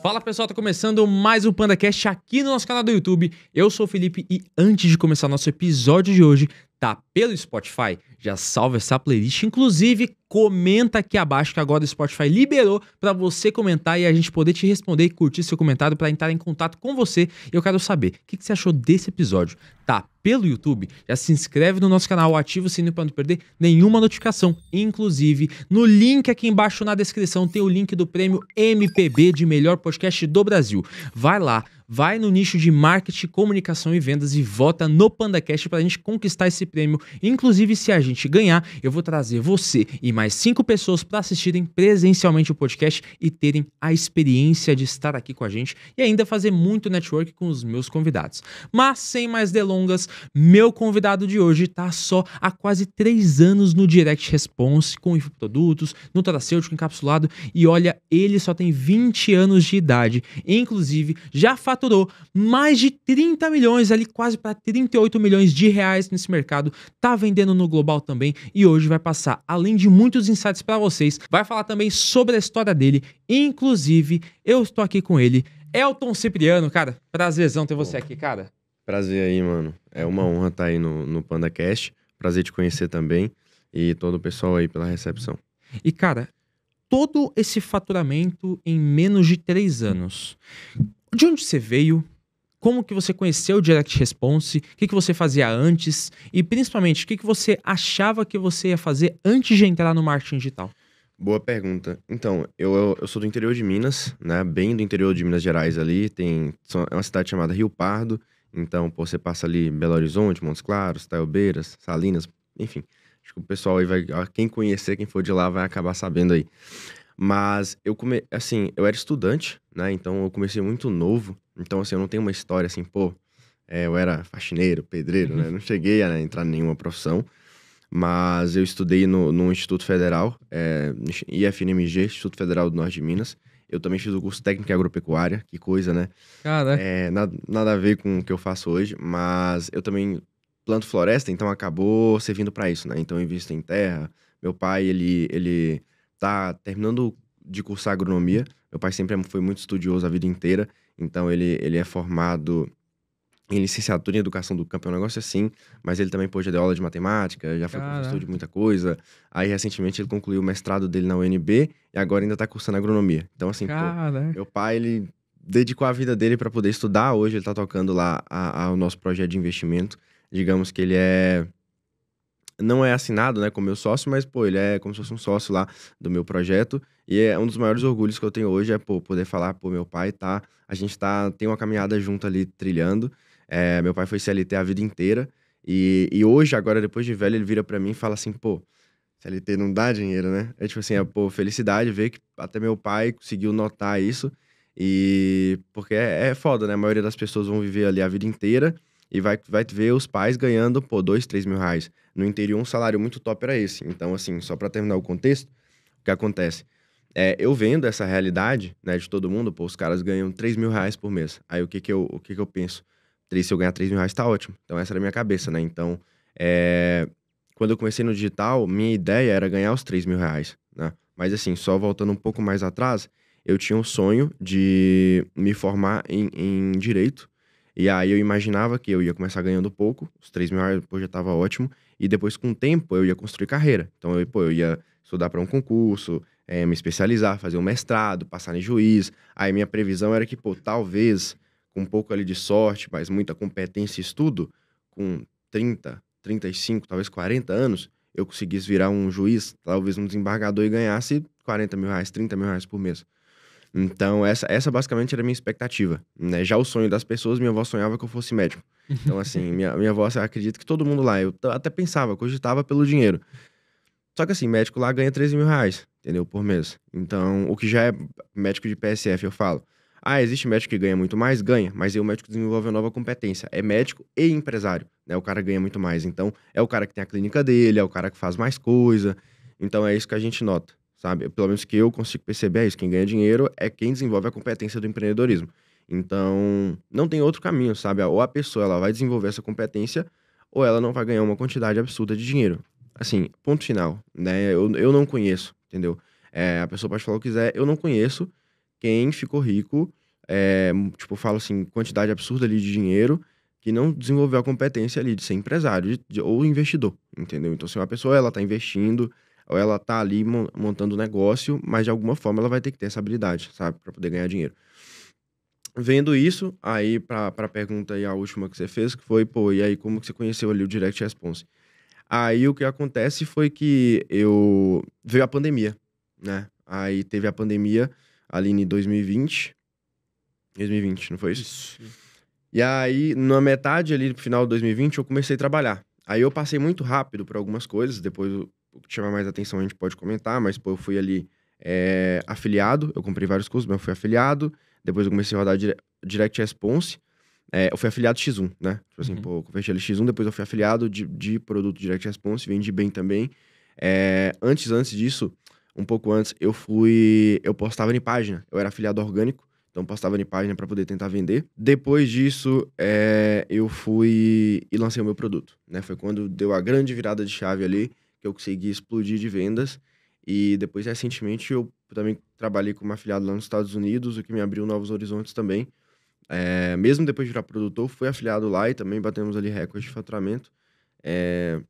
Fala pessoal, tá começando mais um PandaCast aqui no nosso canal do YouTube. Eu sou o Felipe e antes de começar nosso episódio de hoje, tá pelo Spotify, já salva essa playlist. Inclusive, comenta aqui abaixo que agora o Spotify liberou para você comentar e a gente poder te responder e curtir seu comentário para entrar em contato com você. Eu quero saber o que, que você achou desse episódio. Tá pelo YouTube, já se inscreve no nosso canal, ativa o sininho para não perder nenhuma notificação. Inclusive, no link aqui embaixo na descrição tem o link do prêmio MPB de melhor podcast do Brasil. Vai lá vai no nicho de marketing, comunicação e vendas e vota no PandaCast para a gente conquistar esse prêmio. Inclusive, se a gente ganhar, eu vou trazer você e mais cinco pessoas para assistirem presencialmente o podcast e terem a experiência de estar aqui com a gente e ainda fazer muito network com os meus convidados. Mas sem mais delongas, meu convidado de hoje está só há quase três anos no Direct Response com infoprodutos, no Nutracêutico encapsulado e olha, ele só tem 20 anos de idade. Inclusive, já faturou mais de 30 milhões, ali quase para 38 milhões de reais nesse mercado, tá vendendo no global também e hoje vai passar, além de muitos insights para vocês, vai falar também sobre a história dele, inclusive eu estou aqui com ele, Elton Cipriano, cara, prazerzão ter você aqui, cara. Prazer aí, mano. É uma honra estar aí no, no PandaCast. Prazer te conhecer também. E todo o pessoal aí pela recepção. E, cara, todo esse faturamento em menos de três anos. De onde você veio? Como que você conheceu o Direct Response? O que, que você fazia antes? E principalmente, o que, que você achava que você ia fazer antes de entrar no marketing digital? Boa pergunta. Então, eu, eu sou do interior de Minas, né? Bem do interior de Minas Gerais ali. Tem, é uma cidade chamada Rio Pardo. Então, pô, você passa ali Belo Horizonte, Montes Claros, Tailbeiras, Salinas, enfim. Acho que o pessoal aí vai. Quem conhecer, quem for de lá, vai acabar sabendo aí. Mas eu come... assim, eu era estudante, né? Então eu comecei muito novo. Então, assim, eu não tenho uma história assim, pô, é, eu era faxineiro, pedreiro, né? Não cheguei a entrar em nenhuma profissão. Mas eu estudei no, no Instituto Federal, é, IFNMG, Instituto Federal do Norte de Minas. Eu também fiz o curso técnico em agropecuária, que coisa, né? Cara. É, nada, nada a ver com o que eu faço hoje, mas eu também planto floresta, então acabou servindo para isso, né? Então eu invisto em terra. Meu pai, ele, ele tá terminando de cursar agronomia. Meu pai sempre foi muito estudioso a vida inteira, então ele, ele é formado em licenciatura em educação do campo, é um negócio assim, mas ele também pôde dar aula de matemática, já foi Caraca. professor de muita coisa. Aí, recentemente, ele concluiu o mestrado dele na UNB e agora ainda tá cursando agronomia. Então, assim, pô, meu pai, ele dedicou a vida dele para poder estudar. Hoje ele tá tocando lá a, a, o nosso projeto de investimento. Digamos que ele é não é assinado, né, como meu sócio, mas, pô, ele é como se fosse um sócio lá do meu projeto. E é um dos maiores orgulhos que eu tenho hoje é, pô, poder falar, pô, meu pai tá, a gente tá, tem uma caminhada junto ali trilhando. É, meu pai foi CLT a vida inteira. E, e hoje, agora, depois de velho, ele vira para mim e fala assim, pô, CLT não dá dinheiro, né? É tipo assim, é, pô, felicidade ver que até meu pai conseguiu notar isso. E porque é, é foda, né? A maioria das pessoas vão viver ali a vida inteira e vai, vai ver os pais ganhando, pô, dois, três mil reais. No interior, um salário muito top era esse. Então, assim, só para terminar o contexto, o que acontece? É, eu vendo essa realidade, né, de todo mundo, pô, os caras ganham três mil reais por mês. Aí o que que eu, o que que eu penso? Se eu ganhar três mil reais, tá ótimo. Então, essa era a minha cabeça, né? Então, é, quando eu comecei no digital, minha ideia era ganhar os três mil reais, né? Mas, assim, só voltando um pouco mais atrás, eu tinha um sonho de me formar em, em direito e aí eu imaginava que eu ia começar ganhando pouco, os 3 mil reais depois já estava ótimo, e depois com o tempo eu ia construir carreira. Então eu, pô, eu ia estudar para um concurso, é, me especializar, fazer um mestrado, passar em juiz. Aí minha previsão era que, pô, talvez com um pouco ali de sorte, mas muita competência e estudo, com 30, 35, talvez 40 anos, eu conseguisse virar um juiz, talvez um desembargador e ganhasse 40 mil reais, 30 mil reais por mês. Então, essa, essa basicamente era a minha expectativa. Né? Já o sonho das pessoas, minha avó sonhava que eu fosse médico. Então, assim, minha, minha avó, acredita que todo mundo lá, eu até pensava, cogitava pelo dinheiro. Só que assim, médico lá ganha 13 mil reais, entendeu? Por mês. Então, o que já é médico de PSF, eu falo. Ah, existe médico que ganha muito mais? Ganha. Mas aí o médico desenvolve uma nova competência. É médico e empresário, né? O cara ganha muito mais. Então, é o cara que tem a clínica dele, é o cara que faz mais coisa. Então, é isso que a gente nota sabe? Pelo menos que eu consigo perceber é isso. Quem ganha dinheiro é quem desenvolve a competência do empreendedorismo. Então, não tem outro caminho, sabe? Ou a pessoa ela vai desenvolver essa competência, ou ela não vai ganhar uma quantidade absurda de dinheiro. Assim, ponto final, né? Eu, eu não conheço, entendeu? É, a pessoa pode falar o que quiser, eu não conheço quem ficou rico, é, tipo, falo assim, quantidade absurda ali de dinheiro que não desenvolveu a competência ali de ser empresário de, de, ou investidor, entendeu? Então, se uma pessoa ela tá investindo ou ela tá ali montando negócio, mas de alguma forma ela vai ter que ter essa habilidade, sabe, para poder ganhar dinheiro. Vendo isso, aí para a pergunta aí, a última que você fez, que foi, pô, e aí como que você conheceu ali o Direct Response? Aí o que acontece foi que eu veio a pandemia, né? Aí teve a pandemia ali em 2020. 2020, não foi isso? isso. E aí, na metade ali, no final de 2020, eu comecei a trabalhar. Aí eu passei muito rápido por algumas coisas, depois o que chama mais atenção a gente pode comentar, mas pô, eu fui ali é, afiliado, eu comprei vários cursos, mas eu fui afiliado, depois eu comecei a rodar dire Direct Response, é, eu fui afiliado X1, né? Tipo assim, uhum. pô, eu converti ali X1, depois eu fui afiliado de, de produto Direct Response, vendi bem também. É, antes, antes disso, um pouco antes, eu fui. Eu postava em página. Eu era afiliado orgânico, então postava em página para poder tentar vender. Depois disso, é, eu fui e lancei o meu produto. Né? Foi quando deu a grande virada de chave ali, que eu consegui explodir de vendas. E depois, recentemente, eu também trabalhei como afiliado lá nos Estados Unidos, o que me abriu novos horizontes também. É, mesmo depois de virar produtor, fui afiliado lá e também batemos ali recorde de faturamento. É,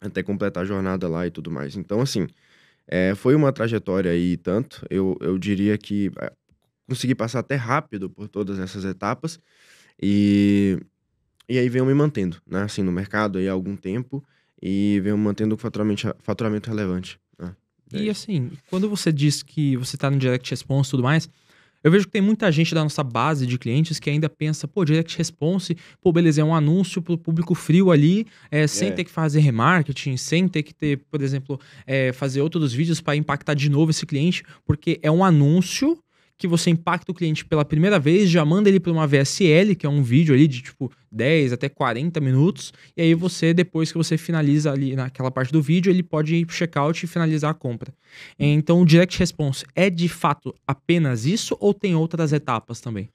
até completar a jornada lá e tudo mais. Então, assim, é, foi uma trajetória aí tanto. Eu, eu diria que consegui passar até rápido por todas essas etapas. E, e aí venho me mantendo, né? Assim, no mercado aí há algum tempo. E venho mantendo o faturamento, faturamento relevante. Né? E assim, quando você diz que você está no direct response e tudo mais, eu vejo que tem muita gente da nossa base de clientes que ainda pensa, pô, direct response, pô, beleza, é um anúncio para o público frio ali, é, sem é. ter que fazer remarketing, sem ter que ter, por exemplo, é, fazer outros vídeos para impactar de novo esse cliente, porque é um anúncio que você impacta o cliente pela primeira vez, já manda ele para uma VSL, que é um vídeo ali de tipo 10 até 40 minutos, e aí você, depois que você finaliza ali naquela parte do vídeo, ele pode ir para checkout e finalizar a compra. Então o Direct Response é de fato apenas isso ou tem outras etapas também?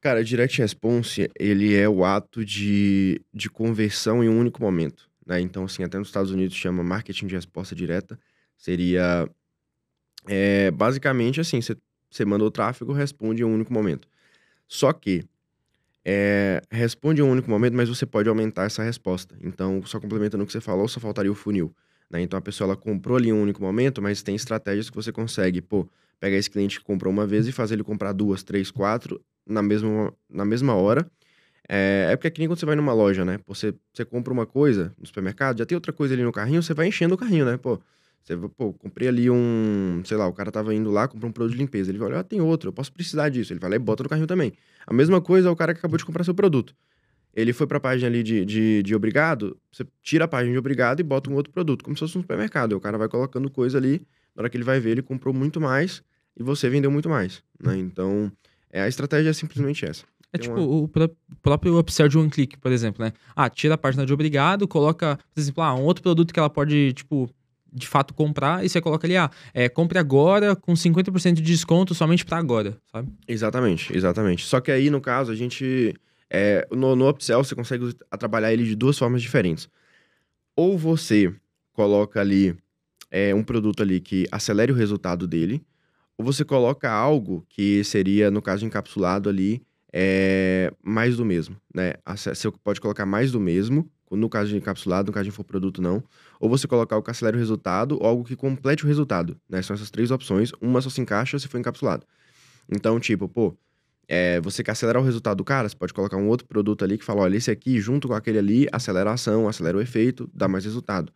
Cara, Direct Response, ele é o ato de, de conversão em um único momento. Né? Então, assim, até nos Estados Unidos chama marketing de resposta direta. Seria é, basicamente assim, você você manda o tráfego, responde em um único momento. Só que é, responde em um único momento, mas você pode aumentar essa resposta. Então, só complementando o que você falou, só faltaria o funil. Né? Então, a pessoa ela comprou ali em um único momento, mas tem estratégias que você consegue, pô, pegar esse cliente que comprou uma vez e fazer ele comprar duas, três, quatro na mesma, na mesma hora. É, é porque é que nem quando você vai numa loja, né? Você, você compra uma coisa no supermercado, já tem outra coisa ali no carrinho, você vai enchendo o carrinho, né? Pô, você, pô, comprei ali um, sei lá, o cara tava indo lá, comprou um produto de limpeza. Ele vai olhar, ah, tem outro, eu posso precisar disso. Ele vai lá e bota no carrinho também. A mesma coisa é o cara que acabou de comprar seu produto. Ele foi pra página ali de, de, de obrigado, você tira a página de obrigado e bota um outro produto, como se fosse um supermercado. O cara vai colocando coisa ali, na hora que ele vai ver, ele comprou muito mais e você vendeu muito mais, né? Então, é, a estratégia é simplesmente essa. É Tem tipo uma... o próprio upsell de one click, por exemplo, né? Ah, tira a página de obrigado, coloca, por exemplo, ah, um outro produto que ela pode, tipo, de fato comprar e você coloca ali, ah, é, compre agora com 50% de desconto somente para agora, sabe? Exatamente, exatamente. Só que aí, no caso, a gente. É, no, no upsell, você consegue trabalhar ele de duas formas diferentes. Ou você coloca ali é, um produto ali que acelere o resultado dele, ou você coloca algo que seria, no caso encapsulado ali, é, mais do mesmo, né? Você pode colocar mais do mesmo, no caso de encapsulado, no caso de infoproduto não. Ou você colocar o que acelere o resultado ou algo que complete o resultado, né? São essas três opções. Uma só se encaixa se for encapsulado. Então, tipo, pô, é, você quer acelerar o resultado do cara, você pode colocar um outro produto ali que fala, olha, esse aqui junto com aquele ali, acelera a ação, acelera o efeito, dá mais resultado.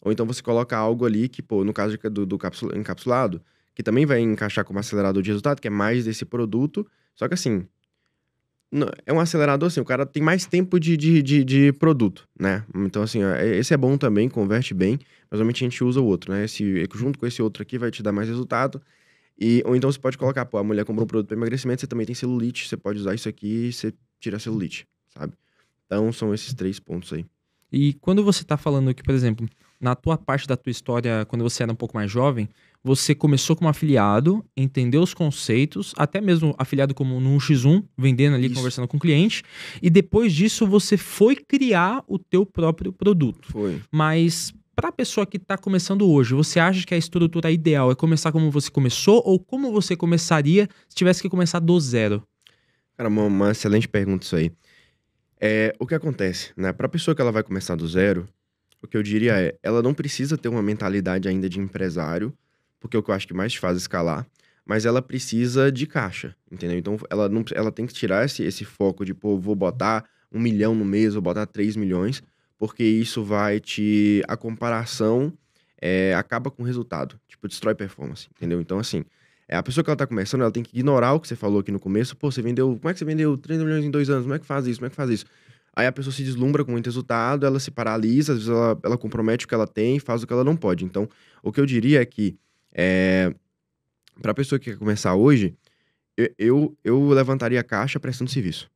Ou então você coloca algo ali que, pô, no caso do, do encapsulado, que também vai encaixar como acelerador de resultado, que é mais desse produto, só que assim, é um acelerador, assim, o cara tem mais tempo de, de, de, de, produto, né? Então, assim, esse é bom também, converte bem, mas normalmente a gente usa o outro, né? Esse, junto com esse outro aqui vai te dar mais resultado. E, ou então você pode colocar, pô, a mulher comprou um produto para emagrecimento, você também tem celulite, você pode usar isso aqui e você tira a celulite, sabe? Então, são esses três pontos aí. E quando você tá falando que, por exemplo, na tua parte da tua história, quando você era um pouco mais jovem, você começou como afiliado, entendeu os conceitos, até mesmo afiliado como no 1x1, vendendo ali, Isso. conversando com o cliente, e depois disso você foi criar o teu próprio produto. Foi. Mas pra pessoa que tá começando hoje, você acha que a estrutura ideal é começar como você começou ou como você começaria se tivesse que começar do zero? Cara, uma, uma excelente pergunta isso aí. É, o que acontece, né? Pra pessoa que ela vai começar do zero, o que eu diria é, ela não precisa ter uma mentalidade ainda de empresário, porque é o que eu acho que mais faz escalar, mas ela precisa de caixa, entendeu? Então ela, não, ela tem que tirar esse, esse foco de, pô, vou botar um milhão no mês, vou botar três milhões, porque isso vai te. A comparação é, acaba com o resultado, tipo, destrói performance, entendeu? Então, assim, é, a pessoa que ela tá começando, ela tem que ignorar o que você falou aqui no começo. Pô, você vendeu. Como é que você vendeu 30 milhões em dois anos? Como é que faz isso? Como é que faz isso? Aí a pessoa se deslumbra com muito resultado, ela se paralisa, às vezes ela, ela compromete o que ela tem faz o que ela não pode. Então, o que eu diria é que, é, para a pessoa que quer começar hoje, eu, eu, levantaria a caixa prestando serviço.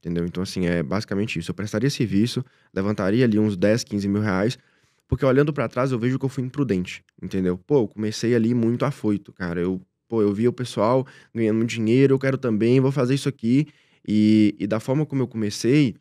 Entendeu? Então, assim, é basicamente isso. Eu prestaria serviço, levantaria ali uns 10, 15 mil reais, porque olhando para trás eu vejo que eu fui imprudente, entendeu? Pô, eu comecei ali muito afoito, cara. Eu, pô, eu via o pessoal ganhando dinheiro, eu quero também, vou fazer isso aqui. E, e da forma como eu comecei,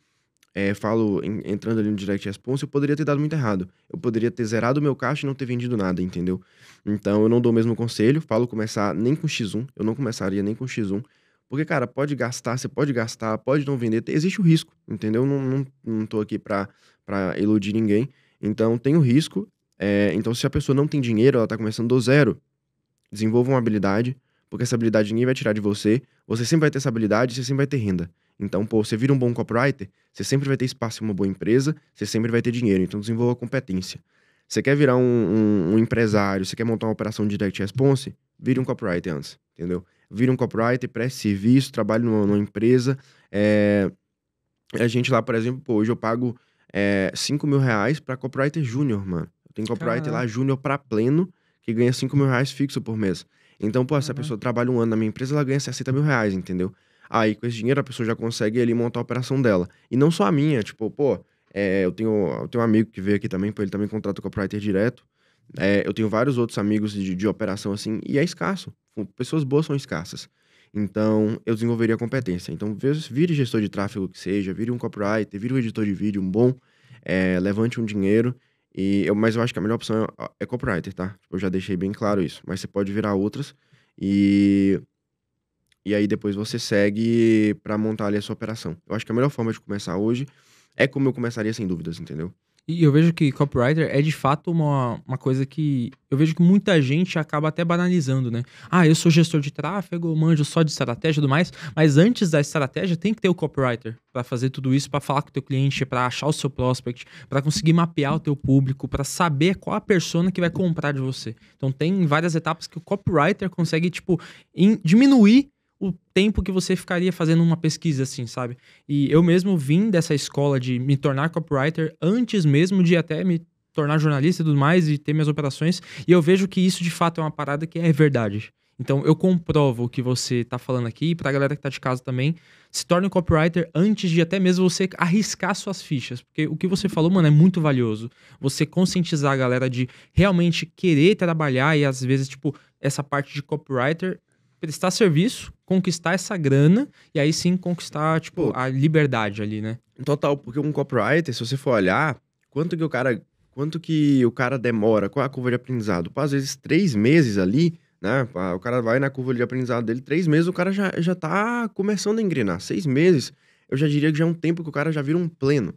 é, falo, em, entrando ali no direct response, eu poderia ter dado muito errado. Eu poderia ter zerado o meu caixa e não ter vendido nada, entendeu? Então eu não dou o mesmo conselho, falo começar nem com X1, eu não começaria nem com X1, porque, cara, pode gastar, você pode gastar, pode não vender, existe o risco, entendeu? Não, não, não tô aqui pra, pra iludir ninguém. Então, tem o risco. É, então, se a pessoa não tem dinheiro, ela tá começando do zero, desenvolva uma habilidade, porque essa habilidade ninguém vai tirar de você. Você sempre vai ter essa habilidade, você sempre vai ter renda. Então, pô, você vira um bom copywriter, você sempre vai ter espaço em uma boa empresa, você sempre vai ter dinheiro. Então, desenvolva competência. Você quer virar um, um, um empresário, você quer montar uma operação de direct response, vire um copywriter antes, entendeu? vira um copywriter, preste serviço, trabalhe numa, numa empresa. É, a gente lá, por exemplo, pô, hoje eu pago é, 5 mil reais pra copywriter júnior, mano. Eu tenho copywriter Caramba. lá júnior pra pleno, que ganha 5 mil reais fixo por mês. Então, pô, se a pessoa trabalha um ano na minha empresa, ela ganha 60 mil reais, entendeu? Aí, com esse dinheiro, a pessoa já consegue ali montar a operação dela. E não só a minha, tipo, pô, é, eu, tenho, eu tenho um amigo que veio aqui também, pô, ele também contrata o copywriter direto. É, eu tenho vários outros amigos de, de operação assim, e é escasso. Pessoas boas são escassas. Então, eu desenvolveria competência. Então, vire gestor de tráfego que seja, vire um copywriter, vire um editor de vídeo, um bom, é, levante um dinheiro. E eu, mas eu acho que a melhor opção é, é copywriter, tá? Tipo, eu já deixei bem claro isso. Mas você pode virar outras e e aí depois você segue para montar ali a sua operação. Eu acho que a melhor forma de começar hoje é como eu começaria sem dúvidas, entendeu? E eu vejo que copywriter é de fato uma, uma coisa que eu vejo que muita gente acaba até banalizando, né? Ah, eu sou gestor de tráfego, manjo só de estratégia e tudo mais, mas antes da estratégia tem que ter o copywriter para fazer tudo isso, para falar com o teu cliente, para achar o seu prospect, para conseguir mapear o teu público, para saber qual a persona que vai comprar de você. Então tem várias etapas que o copywriter consegue tipo diminuir o tempo que você ficaria fazendo uma pesquisa assim, sabe? E eu mesmo vim dessa escola de me tornar copywriter antes mesmo de até me tornar jornalista e tudo mais e ter minhas operações, e eu vejo que isso de fato é uma parada que é verdade. Então eu comprovo o que você tá falando aqui, pra galera que tá de casa também, se torne um copywriter antes de até mesmo você arriscar suas fichas, porque o que você falou, mano, é muito valioso. Você conscientizar a galera de realmente querer trabalhar e às vezes, tipo, essa parte de copywriter prestar serviço, conquistar essa grana e aí sim conquistar, tipo, Pô, a liberdade ali, né? Total, porque um copywriter, se você for olhar, quanto que o cara, quanto que o cara demora, qual é a curva de aprendizado? Pô, às vezes três meses ali, né? O cara vai na curva de aprendizado dele, três meses o cara já, já tá começando a engrenar. Seis meses, eu já diria que já é um tempo que o cara já vira um pleno.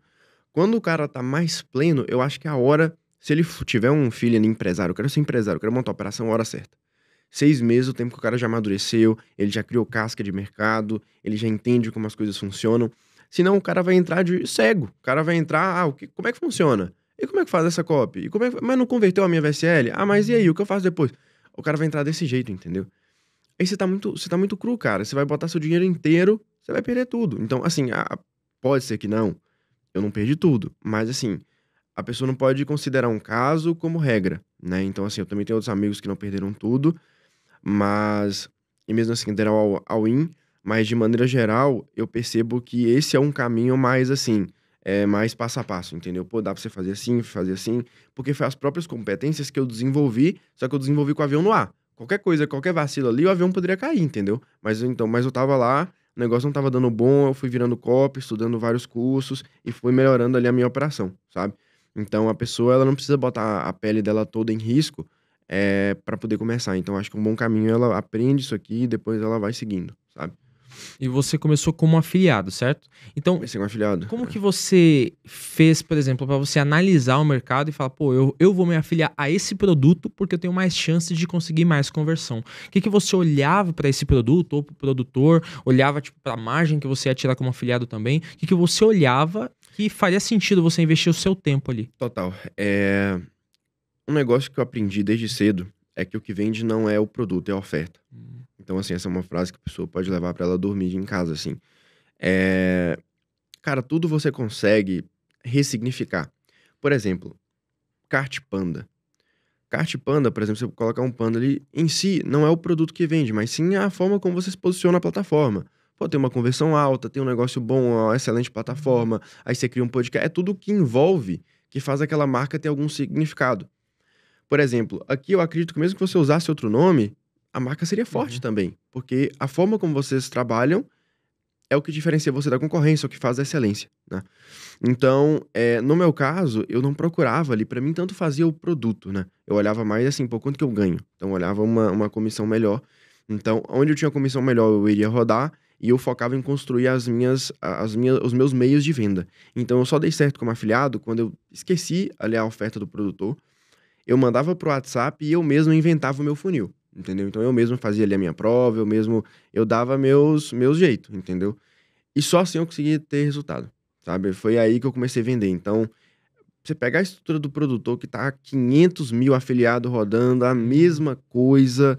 Quando o cara tá mais pleno, eu acho que é a hora, se ele tiver um filho empresário, eu quero ser empresário, eu quero montar a operação a hora certa seis meses, o tempo que o cara já amadureceu, ele já criou casca de mercado, ele já entende como as coisas funcionam. Senão o cara vai entrar de cego. O cara vai entrar, ah, o que, como é que funciona? E como é que faz essa copy? E como é que, mas não converteu a minha VSL? Ah, mas e aí, o que eu faço depois? O cara vai entrar desse jeito, entendeu? Aí você tá muito, você tá muito cru, cara. Você vai botar seu dinheiro inteiro, você vai perder tudo. Então, assim, ah, pode ser que não. Eu não perdi tudo. Mas, assim, a pessoa não pode considerar um caso como regra, né? Então, assim, eu também tenho outros amigos que não perderam tudo. Mas, e mesmo assim, deram ao, ao in, mas de maneira geral, eu percebo que esse é um caminho mais assim, é mais passo a passo, entendeu? Pô, dá pra você fazer assim, fazer assim, porque foi as próprias competências que eu desenvolvi, só que eu desenvolvi com o avião no ar. Qualquer coisa, qualquer vacilo ali, o avião poderia cair, entendeu? Mas então, mas eu tava lá, o negócio não tava dando bom, eu fui virando copy, estudando vários cursos e fui melhorando ali a minha operação, sabe? Então a pessoa ela não precisa botar a pele dela toda em risco é, para poder começar. Então acho que um bom caminho ela aprende isso aqui e depois ela vai seguindo, sabe? E você começou como afiliado, certo? Então, Comecei com afiliado. como é. que você fez, por exemplo, para você analisar o mercado e falar, pô, eu, eu vou me afiliar a esse produto porque eu tenho mais chances de conseguir mais conversão? O que, que você olhava para esse produto ou para o produtor? Olhava tipo para a margem que você ia tirar como afiliado também? O que, que você olhava que faria sentido você investir o seu tempo ali? Total. É... Um negócio que eu aprendi desde cedo é que o que vende não é o produto, é a oferta. Então, assim, essa é uma frase que a pessoa pode levar pra ela dormir em casa, assim. É... Cara, tudo você consegue ressignificar. Por exemplo, kart panda. Kart panda, por exemplo, você colocar um panda ali, em si, não é o produto que vende, mas sim a forma como você se posiciona na plataforma. Pô, tem uma conversão alta, tem um negócio bom, uma excelente plataforma, aí você cria um podcast. É tudo que envolve, que faz aquela marca ter algum significado. Por exemplo, aqui eu acredito que mesmo que você usasse outro nome, a marca seria forte Uhum. também. Porque a forma como vocês trabalham é o que diferencia você da concorrência, o que faz a excelência, né? Então, é, no meu caso, eu não procurava ali, pra mim tanto fazia o produto, né? Eu olhava mais assim, pô, quanto que eu ganho? Então, eu olhava uma, uma comissão melhor. Então, onde eu tinha comissão melhor, eu iria rodar e eu focava em construir as minhas, as minhas, os meus meios de venda. Então, eu só dei certo como afiliado quando eu esqueci ali a oferta do produtor, eu mandava pro WhatsApp e eu mesmo inventava o meu funil, entendeu? Então, eu mesmo fazia ali a minha prova, eu mesmo, eu dava meus, meus jeitos, entendeu? E só assim eu conseguia ter resultado, sabe? Foi aí que eu comecei a vender. Então, você pegar a estrutura do produtor que tá 500 mil afiliados rodando, a mesma coisa,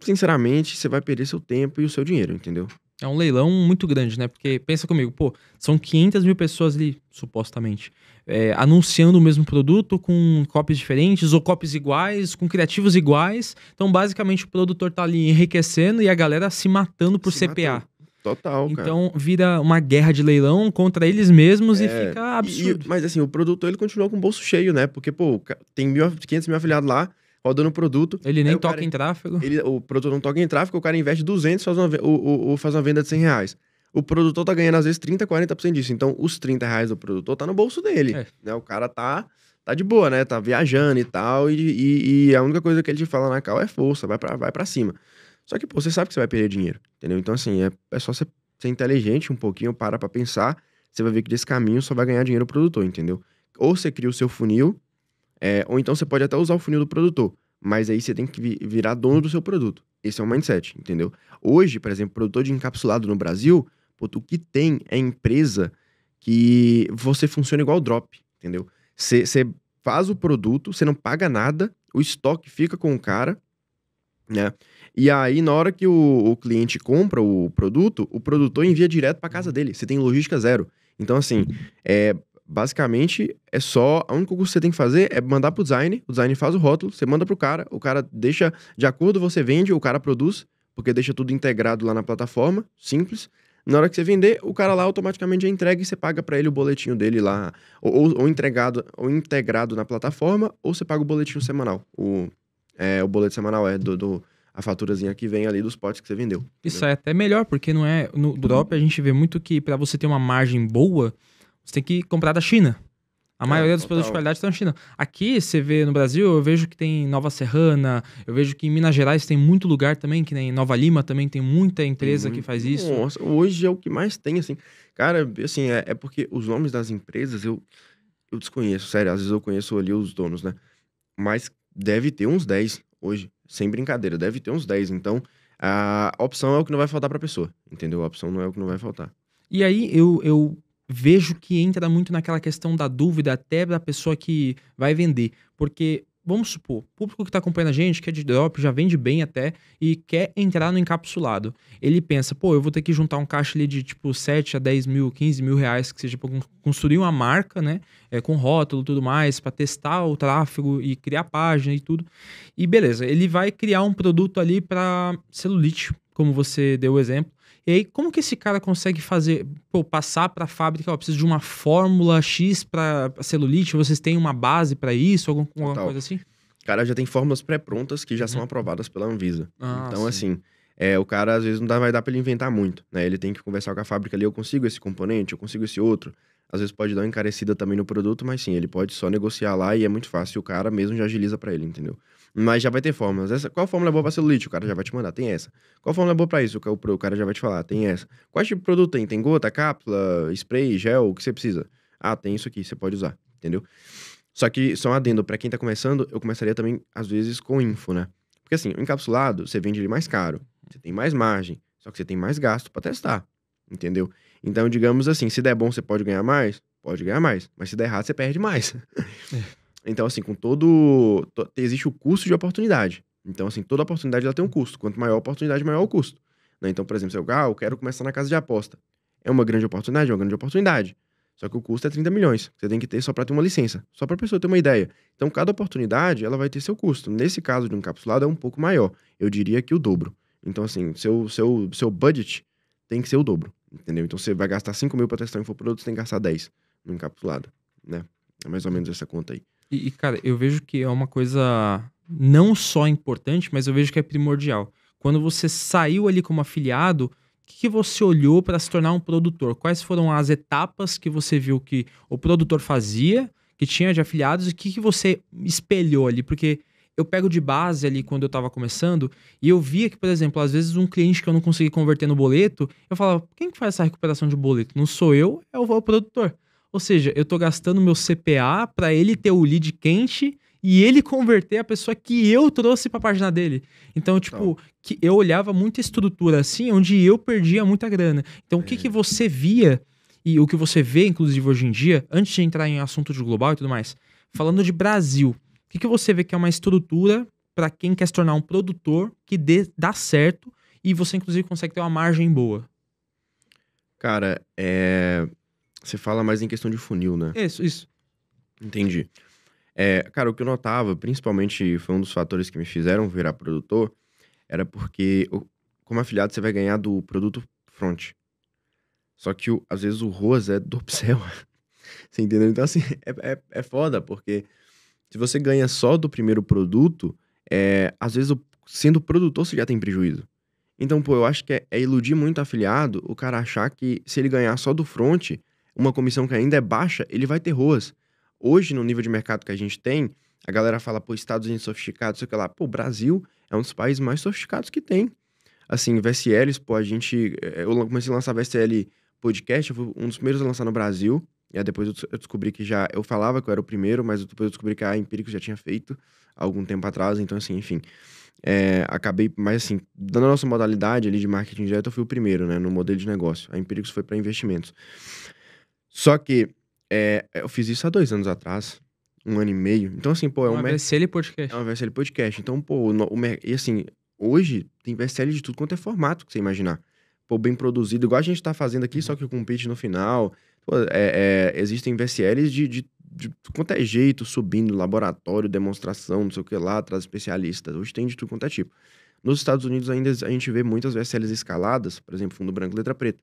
sinceramente, você vai perder seu tempo e o seu dinheiro, entendeu? É um leilão muito grande, né? Porque pensa comigo, pô, são 500 mil pessoas ali, supostamente, é, anunciando o mesmo produto com copies diferentes ou copies iguais, com criativos iguais. Então, basicamente, o produtor tá ali enriquecendo e a galera se matando por Se CPA. matando. Total, cara. Então, vira uma guerra de leilão contra eles mesmos e É, fica E- absurdo. e- mas assim, o produtor ele continuou com o bolso cheio, né? Porque, pô, tem mil, 500 mil afiliados lá, rodando o produto. Ele nem toca cara- em tráfego. Ele, o produtor não toca em tráfego, o cara investe 200 faz uma, ve- o, o, o- faz uma venda de 100 reais. O produtor tá ganhando, às vezes, 30, 40% disso. Então, os 30 reais do produtor tá no bolso dele. É. Né? O cara tá, tá de boa, né? Tá viajando e tal. E, e, e a única coisa que ele te fala na cal é força, vai pra, vai pra cima. Só que, pô, você sabe que você vai perder dinheiro, entendeu? Então, assim, é, é só você ser inteligente um pouquinho, para pra pensar. Você vai ver que desse caminho só vai ganhar dinheiro o produtor, entendeu? Ou você cria o seu funil, é, ou então você pode até usar o funil do produtor. Mas aí você tem que vi- virar dono do seu produto. Esse é o mindset, entendeu? Hoje, por exemplo, produtor de encapsulado no Brasil, o que tem é empresa que você funciona igual drop, entendeu? Você faz o produto, você não paga nada, o estoque fica com o cara, né? E aí, na hora que o, o cliente compra o produto, o produtor envia direto para casa dele. Você tem logística zero. Então, assim, é, basicamente, é só. Única coisa que você tem que fazer é mandar pro design, o design faz o rótulo, você manda pro cara, o cara deixa, de acordo, você vende, o cara produz, porque deixa tudo integrado lá na plataforma, simples. Na hora que você vender, o cara lá automaticamente já entrega e você paga para ele o boletinho dele lá, ou, ou, entregado, ou integrado na plataforma, ou você paga o boletinho semanal. O, é, o boleto semanal é do, do- a faturazinha que vem ali dos potes que você vendeu. Isso é até melhor, porque não é. No drop a gente vê muito que pra você ter uma margem boa, você tem que comprar da China. A É, maioria dos total. produtos de qualidade estão na China. Aqui, você vê no Brasil, eu vejo que tem Nova Serrana, eu vejo que em Minas Gerais tem muito lugar também, que nem Nova Lima também tem muita empresa que muito. faz isso. Nossa, hoje é o que mais tem, assim. Cara, assim, é, é porque os nomes das empresas eu, eu desconheço, sério. Às vezes eu conheço ali os donos, né? Mas deve ter uns 10 hoje, sem brincadeira, deve ter uns 10. Então, a opção é o que não vai faltar pra pessoa, entendeu? A opção não é o que não vai faltar. E aí eu, eu vejo que entra muito naquela questão da dúvida até da pessoa que vai vender. Porque, vamos supor, público que está acompanhando a gente, que é de drop, já vende bem até, e quer entrar no encapsulado. Ele pensa, pô, eu vou ter que juntar um caixa ali de tipo 7 a 10 mil, 15 mil reais, que seja con- construir uma marca, né? É, com rótulo e tudo mais, para testar o tráfego e criar página e tudo. E beleza, ele vai criar um produto ali para celulite, como você deu o exemplo. E aí, como que esse cara consegue fazer, pô, passar para a fábrica, ó, preciso de uma fórmula X para celulite, vocês têm uma base para isso, algum- alguma coisa assim? cara já tem fórmulas pré-prontas que já são Uhum. aprovadas pela Anvisa. Ah, então, sim. assim, é, o cara às vezes não dá, vai dar pra ele inventar muito, né? Ele tem que conversar com a fábrica ali, eu consigo esse componente, eu consigo esse outro. às vezes pode dar uma encarecida também no produto, mas sim, ele pode só negociar lá e é muito fácil. O cara mesmo já agiliza para ele, entendeu? Mas já vai ter fórmulas. Essa, qual fórmula é boa pra celulite? O cara já vai te mandar, tem essa. Qual fórmula é boa pra isso? O, o, o cara já vai te falar, tem essa. Qual tipo de produto tem? Tem gota, cápsula, spray, gel, o que você precisa? Ah, tem isso aqui, você pode usar, entendeu? Só que, só um adendo, pra quem tá começando, eu começaria também, às vezes, com info, né? Porque assim, o encapsulado, você vende ele mais caro, você tem mais margem, só que você tem mais gasto para testar, entendeu? Então, digamos assim, se der bom, você pode ganhar mais? Pode ganhar mais. Mas se der errado, você perde mais. Então, assim, com todo. To, existe o custo de oportunidade. Então, assim, toda oportunidade ela tem um custo. Quanto maior a oportunidade, maior o custo. Né? Então, por exemplo, se eu, ah, eu quero começar na casa de aposta. É uma grande oportunidade? É uma grande oportunidade. Só que o custo é 30 milhões. Você tem que ter só para ter uma licença. Só para a pessoa ter uma ideia. Então, cada oportunidade, ela vai ter seu custo. Nesse caso de um encapsulado, é um pouco maior. Eu diria que o dobro. Então, assim, seu, seu, seu budget tem que ser o dobro. Entendeu? Então, você vai gastar 5 mil para testar um infoproduto, você tem que gastar 10 no encapsulado. Né? É mais ou menos essa conta aí. E, cara, eu vejo que é uma coisa não só importante, mas eu vejo que é primordial. Quando você saiu ali como afiliado, o que, que você olhou para se tornar um produtor? Quais foram as etapas que você viu que o produtor fazia, que tinha de afiliados, e o que, que você espelhou ali? Porque eu pego de base ali quando eu estava começando e eu via que, por exemplo, às vezes um cliente que eu não consegui converter no boleto, eu falava, quem que faz essa recuperação de boleto? Não sou eu, é o, é o produtor. Ou seja, eu tô gastando meu CPA para ele ter o lead quente e ele converter a pessoa que eu trouxe para a página dele. Então, tipo, que eu olhava muita estrutura assim, onde eu perdia muita grana. Então, é. o que, que é. você via e o que você vê, inclusive, hoje em dia, antes de entrar em assunto de global e tudo mais, falando de Brasil, o que, que você vê que é uma estrutura para quem quer se tornar um produtor que dê, dá certo e você, inclusive, consegue ter uma margem boa? Cara, é você fala mais em questão de funil, né? Isso, isso. Entendi. É, cara, o que eu notava, principalmente foi um dos fatores que me fizeram virar produtor, era porque, como afiliado, você vai ganhar do produto front. Só que, às vezes, o ROAS é do upsell. você entendeu? Então, assim, é, é, é foda, porque se você ganha só do primeiro produto, é, às vezes, sendo produtor, você já tem prejuízo. Então, pô, eu acho que é, é iludir muito afiliado o cara achar que se ele ganhar só do front, uma comissão que ainda é baixa, ele vai ter ruas. Hoje, no nível de mercado que a gente tem, a galera fala, pô, Estados Unidos sofisticado, sei lá. Pô, o Brasil é um dos países mais sofisticados que tem. Assim, VSLs, pô, a gente. Eh, eu comecei a lançar VSL podcast, eu fui um dos primeiros a lançar no Brasil. E aí depois eu descobri que já. Eu falava que eu era o primeiro, mas depois eu descobri que a Empírico já tinha feito há algum tempo atrás. Então, assim, enfim. É, acabei, mas assim, a nossa modalidade ali de marketing direto, eu fui o primeiro, né, no modelo de negócio. A Empíricos foi para investimentos. Só que é, eu fiz isso há dois anos atrás, um ano e meio. Então, assim, pô, é uma VSL Podcast. É uma VSL Podcast. Então, pô, o, o, e assim, hoje tem VSL de tudo quanto é formato que você imaginar. Pô, bem produzido, igual a gente tá fazendo aqui, só que com pitch no final. Pô, é, é, existem VSLs de, de, de quanto é jeito, subindo, laboratório, demonstração, não sei o que lá, traz especialistas. Hoje tem de tudo quanto é tipo. Nos Estados Unidos ainda a gente vê muitas VSLs escaladas, por exemplo, fundo branco, letra preta.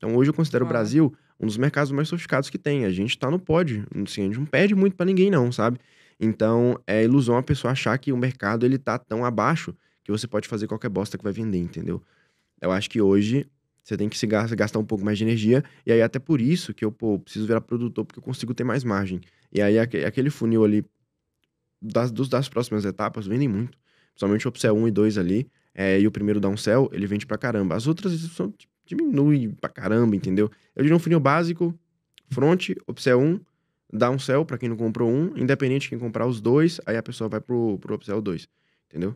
Então hoje eu considero ah. o Brasil um dos mercados mais sofisticados que tem. A gente tá no pódio. Assim, a gente não pede muito para ninguém, não, sabe? Então é ilusão a pessoa achar que o mercado ele tá tão abaixo que você pode fazer qualquer bosta que vai vender, entendeu? Eu acho que hoje você tem que se gastar um pouco mais de energia. E aí, até por isso que eu pô, preciso virar produtor, porque eu consigo ter mais margem. E aí, aquele funil ali das, das próximas etapas vendem muito. Principalmente o Upsell 1 e 2 ali. É, e o primeiro downsell, ele vende pra caramba. As outras são diminui pra caramba, entendeu? Eu diria um funil básico, front, upsell 1, downsell para quem não comprou um, independente de quem comprar os dois, aí a pessoa vai pro, pro upsell 2, entendeu?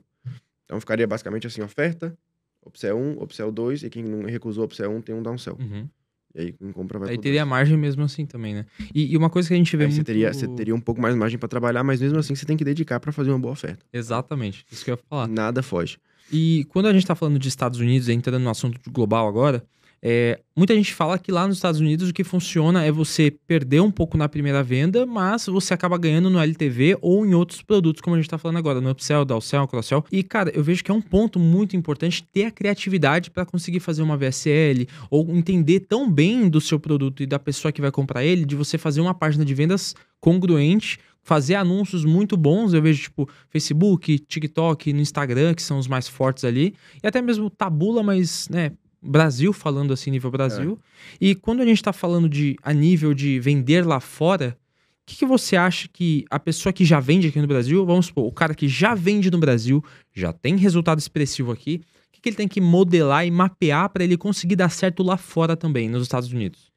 Então ficaria basicamente assim, oferta, upsell 1, upsell 2, e quem não recusou upsell 1 tem um downsell. Uhum. E aí quem compra vai Aí teria dois. margem mesmo assim também, né? E, e, uma coisa que a gente vê aí muito... Você teria, você teria um pouco mais margem para trabalhar, mas mesmo assim você tem que dedicar para fazer uma boa oferta. Exatamente, isso que eu ia falar. Nada foge. E quando a gente está falando de Estados Unidos, entrando no assunto global agora, é, muita gente fala que lá nos Estados Unidos o que funciona é você perder um pouco na primeira venda, mas você acaba ganhando no LTV ou em outros produtos, como a gente está falando agora, no upsell, downsell, cross-sell. E, cara, eu vejo que é um ponto muito importante ter a criatividade para conseguir fazer uma VSL ou entender tão bem do seu produto e da pessoa que vai comprar ele, de você fazer uma página de vendas congruente fazer anúncios muito bons. Eu vejo, tipo, Facebook, TikTok, no Instagram, que são os mais fortes ali. E até mesmo Tabula, mas, né, Brasil, falando assim, nível Brasil. E quando a gente está falando de a nível de vender lá fora, o que, que você acha que a pessoa que já vende aqui no Brasil, vamos supor, o cara que já vende no Brasil, já tem resultado expressivo aqui, o que, que ele tem que modelar e mapear para ele conseguir dar certo lá fora também, nos Estados Unidos?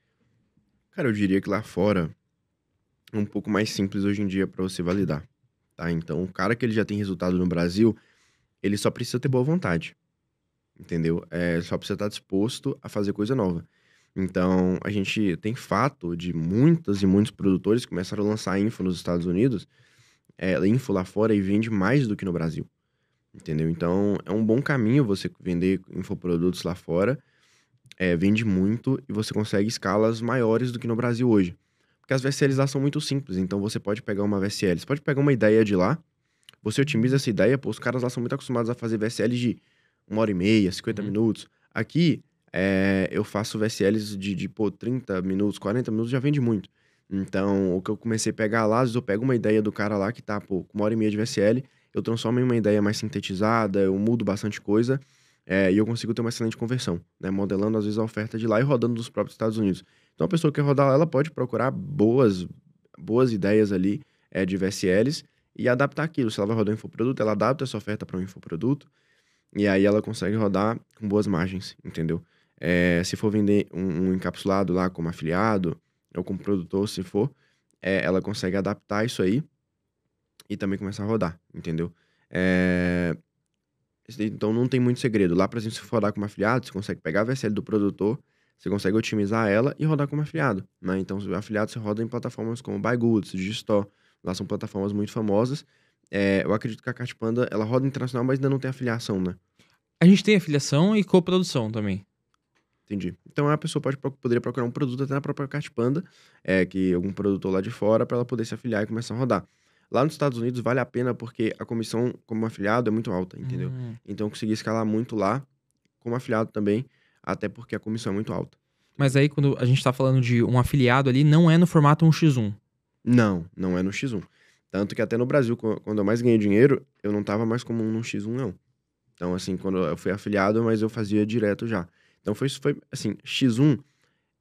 Cara, eu diria que lá fora é um pouco mais simples hoje em dia para você validar, tá? Então, o cara que ele já tem resultado no Brasil, ele só precisa ter boa vontade, entendeu? É, só precisa estar disposto a fazer coisa nova. Então, a gente tem fato de muitas e muitos produtores que começaram a lançar info nos Estados Unidos, é, info lá fora e vende mais do que no Brasil. Entendeu? Então, é um bom caminho você vender infoprodutos lá fora. É, vende muito e você consegue escalas maiores do que no Brasil hoje. Porque as VSLs lá são muito simples. Então, você pode pegar uma VSL, você pode pegar uma ideia de lá, você otimiza essa ideia, pô, os caras lá são muito acostumados a fazer VSLs de uma hora e meia, 50 uhum. minutos. Aqui, é, eu faço VSLs de, de, pô, 30 minutos, 40 minutos, já vende muito. Então, o que eu comecei a pegar lá, às vezes eu pego uma ideia do cara lá que tá, pô, com uma hora e meia de VSL, eu transformo em uma ideia mais sintetizada, eu mudo bastante coisa, é, e eu consigo ter uma excelente conversão, né? Modelando, às vezes, a oferta de lá e rodando dos próprios Estados Unidos. Então, a pessoa que quer rodar lá, ela pode procurar boas, boas ideias ali é, de VSLs e adaptar aquilo. Se ela vai rodar um infoproduto, ela adapta essa oferta para um infoproduto, e aí ela consegue rodar com boas margens, entendeu? É, se for vender um, um, encapsulado lá como afiliado, ou como produtor, se for, é, ela consegue adaptar isso aí e também começar a rodar, entendeu? É, então não tem muito segredo. Lá, por exemplo, se for rodar como afiliado, você consegue pegar a VSL do produtor, você consegue otimizar ela e rodar como afiliado. Né? Então, afiliado você roda em plataformas como BuyGoods, Digistore, lá são plataformas muito famosas. É, eu acredito que a Cartpanda, ela roda internacional, mas ainda não tem afiliação, né? A gente tem afiliação e coprodução também. Entendi. Então a pessoa pode, poderia procurar um produto até na própria Cartpanda, é, que algum produtor lá de fora, para ela poder se afiliar e começar a rodar. Lá nos Estados Unidos vale a pena porque a comissão como afiliado é muito alta, entendeu? Uhum. Então eu consegui escalar muito lá como afiliado também, até porque a comissão é muito alta. Mas aí quando a gente está falando de um afiliado ali, não é no formato 1x1. Não, não é no X1. Tanto que até no Brasil, quando eu mais ganhei dinheiro, eu não tava mais como um X1, não. Então, assim, quando eu fui afiliado, mas eu fazia direto já. Então foi, foi assim, X1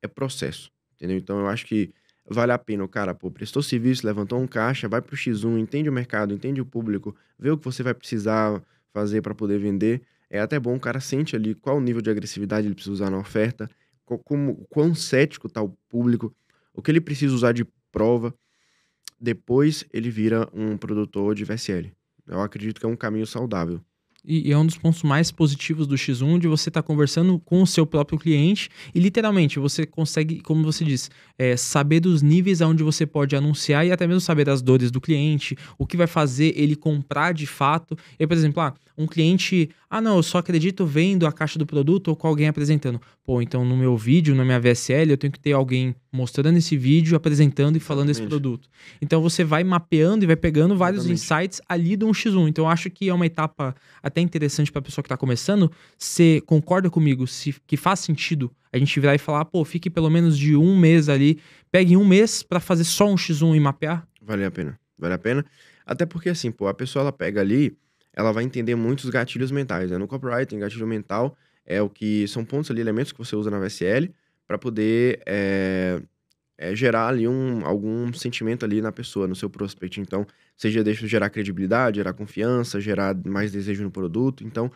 é processo, entendeu? Então eu acho que vale a pena o cara, pô, prestou serviço, levantou um caixa, vai pro X1, entende o mercado, entende o público, vê o que você vai precisar fazer para poder vender. É até bom o cara sente ali qual o nível de agressividade ele precisa usar na oferta, como, quão cético tá o público, o que ele precisa usar de prova. Depois ele vira um produtor de VSL. Eu acredito que é um caminho saudável. E, é um dos pontos mais positivos do X1 de você estar tá conversando com o seu próprio cliente e literalmente você consegue, como você disse, é, saber dos níveis aonde você pode anunciar e até mesmo saber das dores do cliente, o que vai fazer ele comprar de fato. E, por exemplo, ah, um cliente, ah não, eu só acredito vendo a caixa do produto ou com alguém apresentando. Pô, então no meu vídeo, na minha VSL, eu tenho que ter alguém mostrando esse vídeo, apresentando e falando Exatamente. esse produto. Então você vai mapeando e vai pegando vários Exatamente. insights ali do 1x1. Então eu acho que é uma etapa até interessante para a pessoa que está começando. Você concorda comigo se que faz sentido a gente virar e falar, pô, fique pelo menos de um mês ali, pegue um mês para fazer só um X1 e mapear? Vale a pena, vale a pena. Até porque assim, pô, a pessoa ela pega ali, ela vai entender muitos gatilhos mentais. Né? No copywriting, gatilho mental é o que são pontos ali, elementos que você usa na VSL para poder é, é, gerar ali um, algum sentimento ali na pessoa, no seu prospect. Então, seja deixa gerar credibilidade, gerar confiança, gerar mais desejo no produto. Então,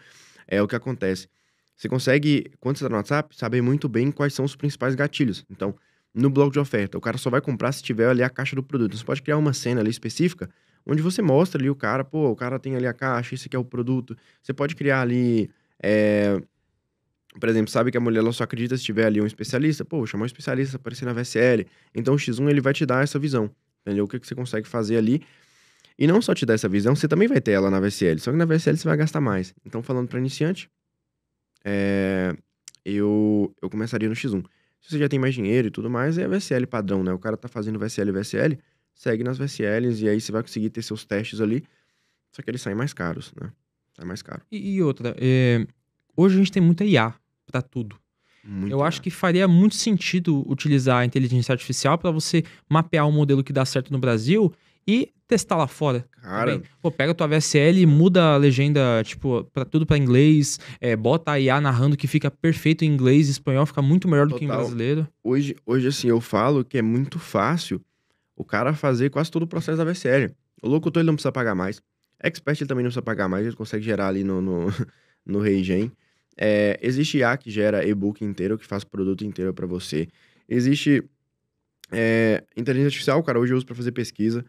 é o que acontece. Você consegue, quando você está no WhatsApp, saber muito bem quais são os principais gatilhos. Então, no blog de oferta, o cara só vai comprar se tiver ali a caixa do produto. Você pode criar uma cena ali específica, onde você mostra ali o cara, pô, o cara tem ali a caixa, esse aqui é o produto. Você pode criar ali, é... por exemplo, sabe que a mulher ela só acredita se tiver ali um especialista. Pô, chamar um especialista aparecer na VSL. Então, o X1 ele vai te dar essa visão. Entendeu? O que, que você consegue fazer ali. E não só te dar essa visão, você também vai ter ela na VSL. Só que na VSL você vai gastar mais. Então, falando para iniciante, é, eu, eu começaria no X1. Se você já tem mais dinheiro e tudo mais, é VSL padrão, né? O cara tá fazendo VSL VSL, segue nas VSLs e aí você vai conseguir ter seus testes ali. Só que eles saem mais caros, né? Sai mais caro. E, e outra, é, hoje a gente tem muita IA para tudo. Muito eu IA. acho que faria muito sentido utilizar a inteligência artificial para você mapear um modelo que dá certo no Brasil e testar lá fora. Cara, Também. Pô, pega tua VSL e muda a legenda, tipo, pra tudo pra inglês, é, bota a IA narrando que fica perfeito em inglês e espanhol, fica muito melhor do que em Total. brasileiro. hoje, hoje, assim, eu falo que é muito fácil o cara fazer quase todo o processo da VSL. O locutor ele não precisa pagar mais. Expert ele também não precisa pagar mais, ele consegue gerar ali no, no, no Reigen. É, existe IA que gera e-book inteiro, que faz produto inteiro para você. Existe é, inteligência artificial, cara, hoje eu uso para fazer pesquisa